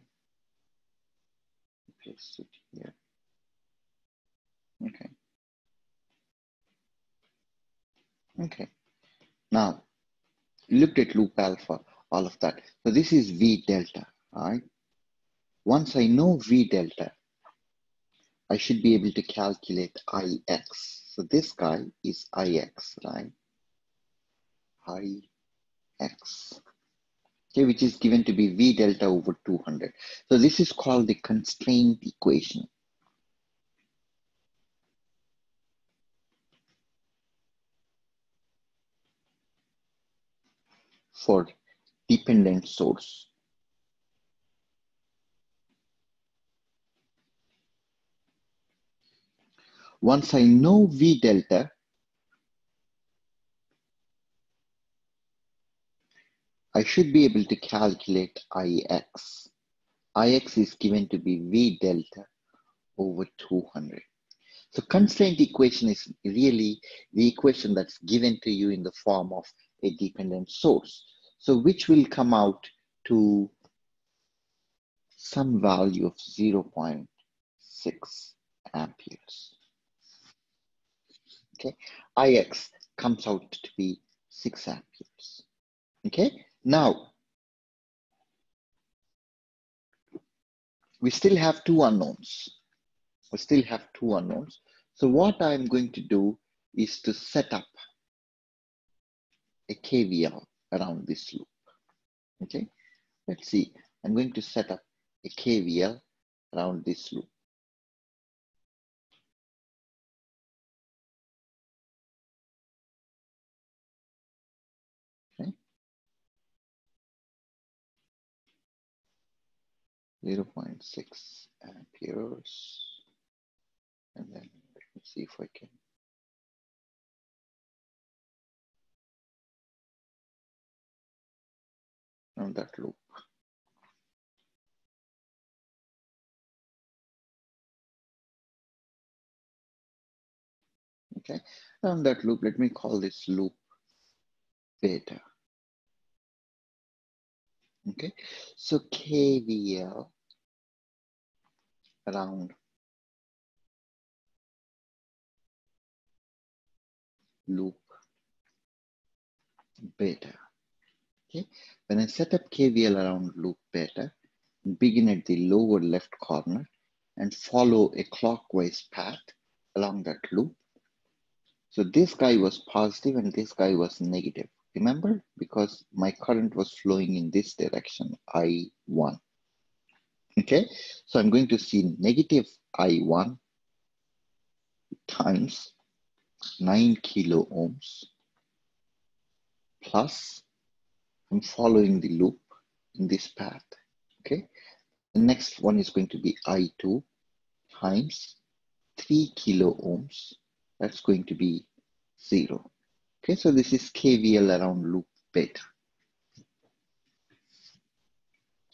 Paste it here. Okay. Okay. Now, looked at loop alpha, all of that. So this is V delta, right? Once I know V delta, I should be able to calculate Ix. So this guy is Ix, right? Ix, okay, which is given to be V delta over 200. So this is called the constraint equation. for dependent source. Once I know V delta, I should be able to calculate Ix. Ix is given to be V delta over 200. So constraint equation is really the equation that's given to you in the form of a dependent source. So which will come out to some value of 0.6 amperes. Okay, Ix comes out to be 6 amperes. Okay, now we still have two unknowns. We still have two unknowns. So what I'm going to do is to set up a KVL around this loop. Okay, let's see. I'm going to set up a KVL around this loop. 0 0.6 amperes. And then let me see if I can on that loop. Okay, on that loop, let me call this loop beta. Okay, so KVL around loop beta. Okay, when I set up KVL around loop beta, begin at the lower left corner and follow a clockwise path along that loop. So this guy was positive and this guy was negative. Remember, because my current was flowing in this direction, I1. Okay, so I'm going to see negative I1 times 9 kilo ohms plus I'm following the loop in this path. Okay, the next one is going to be I2 times 3 kilo ohms, that's going to be 0. Okay, so this is KVL around loop beta.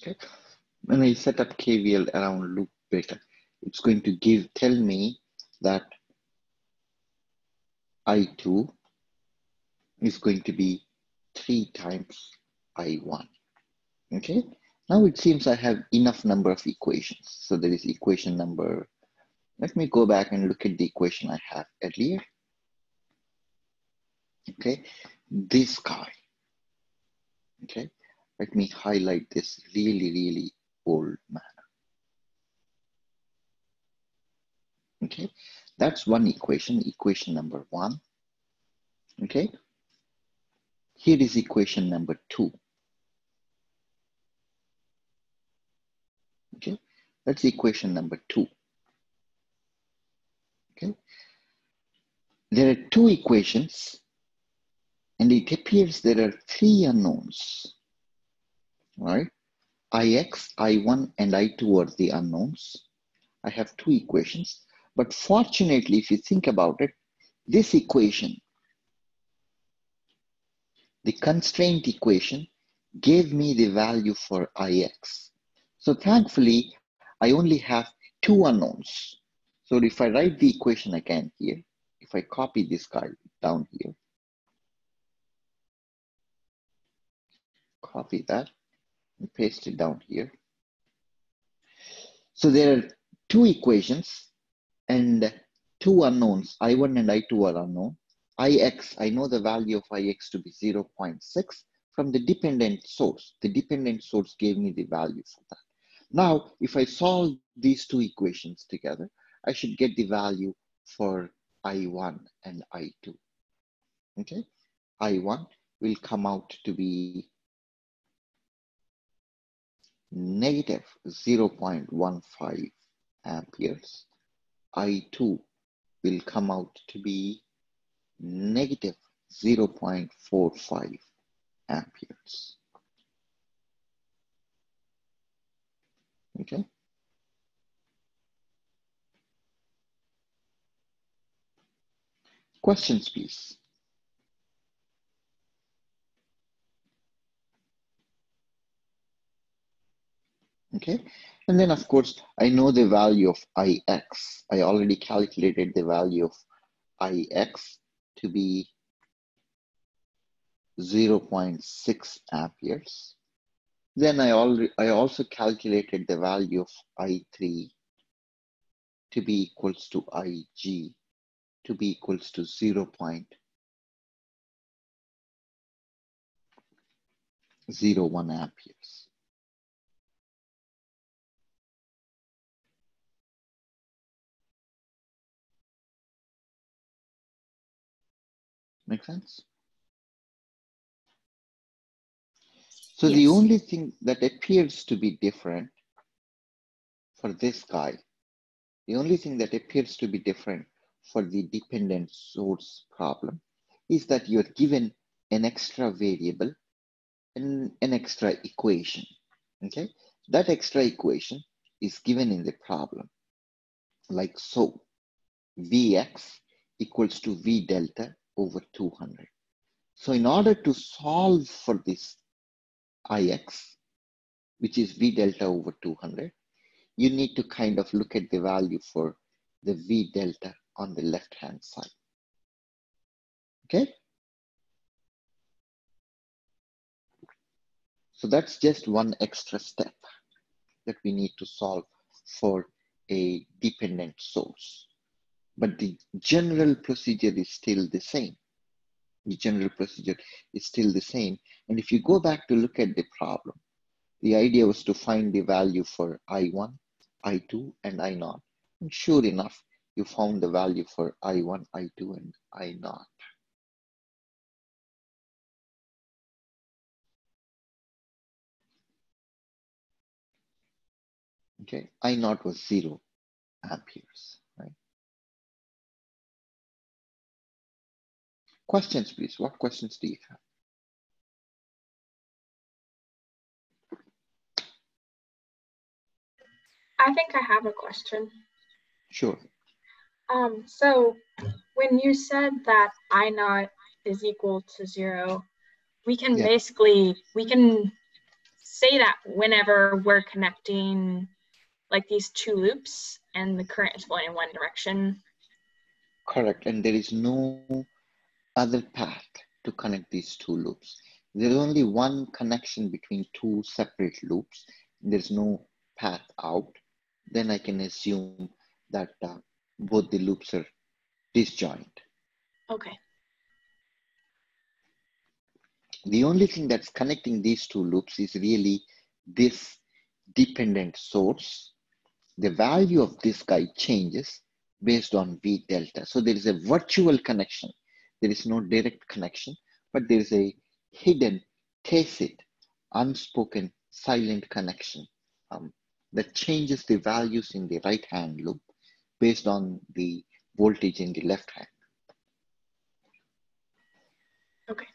Okay, when I set up KVL around loop beta, it's going to give, tell me that I2 is going to be 3 times I1. Okay, now it seems I have enough number of equations. So there is equation number, let me go back and look at the equation I have earlier. Okay, this guy. Okay, let me highlight this really, really old manner. Okay, that's one equation, equation number one. Okay, here is equation number two. Okay, that's equation number two. Okay, there are two equations and it appears there are three unknowns, right? Ix, I1, and I2 are the unknowns. I have two equations, but fortunately, if you think about it, this equation the constraint equation gave me the value for Ix. So thankfully, I only have two unknowns. So if I write the equation again here, if I copy this guy down here, copy that paste it down here. So there are two equations and two unknowns, I1 and I2 are unknown. Ix, I know the value of Ix to be 0.6 from the dependent source. The dependent source gave me the value for that. Now, if I solve these two equations together, I should get the value for I1 and I2. Okay, I1 will come out to be negative 0.15 amperes. I2 will come out to be negative 0.45 amperes. Okay. Questions, please. Okay, and then of course, I know the value of Ix. I already calculated the value of Ix to be 0.6 amperes. Then I, already, I also calculated the value of I3 to be equals to Ig to be equals to 0 0.01 amperes. Make sense? So yes. the only thing that appears to be different for this guy, the only thing that appears to be different for the dependent source problem is that you're given an extra variable and an extra equation, okay? That extra equation is given in the problem like so. Vx equals to V delta over 200. So in order to solve for this Ix, which is V delta over 200, you need to kind of look at the value for the V delta on the left-hand side. Okay? So that's just one extra step that we need to solve for a dependent source but the general procedure is still the same. The general procedure is still the same. And if you go back to look at the problem, the idea was to find the value for I1, I2, and I0. And sure enough, you found the value for I1, I2, and I0. Okay, I0 was zero amperes. Questions, please. What questions do you have? I think I have a question. Sure. Um, so when you said that I naught is equal to zero, we can Yeah. basically, we can say that whenever we're connecting like these two loops and the current is flowing in one direction. Correct. And there is no other path to connect these two loops. There's only one connection between two separate loops. There's no path out. Then I can assume that uh, both the loops are disjoint. Okay. The only thing that's connecting these two loops is really this dependent source. The value of this guy changes based on V delta. So there is a virtual connection. There is no direct connection, but there is a hidden, tacit, unspoken, silent connection um, that changes the values in the right hand loop based on the voltage in the left hand. Okay.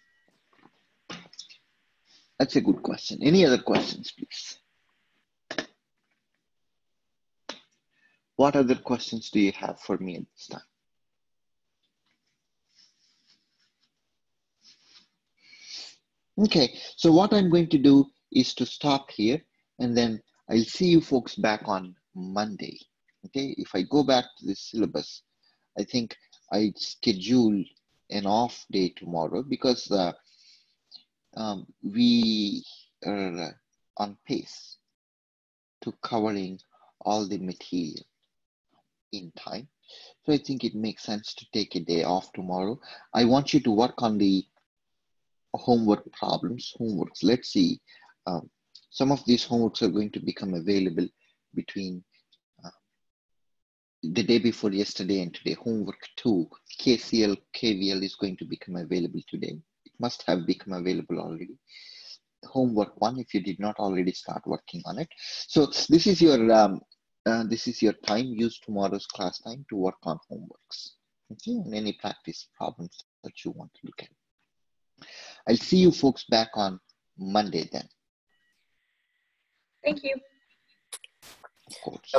That's a good question. Any other questions, please? What other questions do you have for me at this time? Okay, so what I'm going to do is to stop here and then I'll see you folks back on Monday. Okay, if I go back to the syllabus, I think I schedule an off day tomorrow because uh, um, we are on pace to covering all the material in time. So I think it makes sense to take a day off tomorrow. I want you to work on the homework problems, homeworks. Let's see. Um, some of these homeworks are going to become available between uh, the day before yesterday and today. Homework two, KCL, KVL is going to become available today. It must have become available already. Homework one, if you did not already start working on it. So this is your um, uh, this is your time. Use tomorrow's class time to work on homeworks. Okay, and any practice problems that you want to look at. I'll see you folks back on Monday then. Thank you. Of course.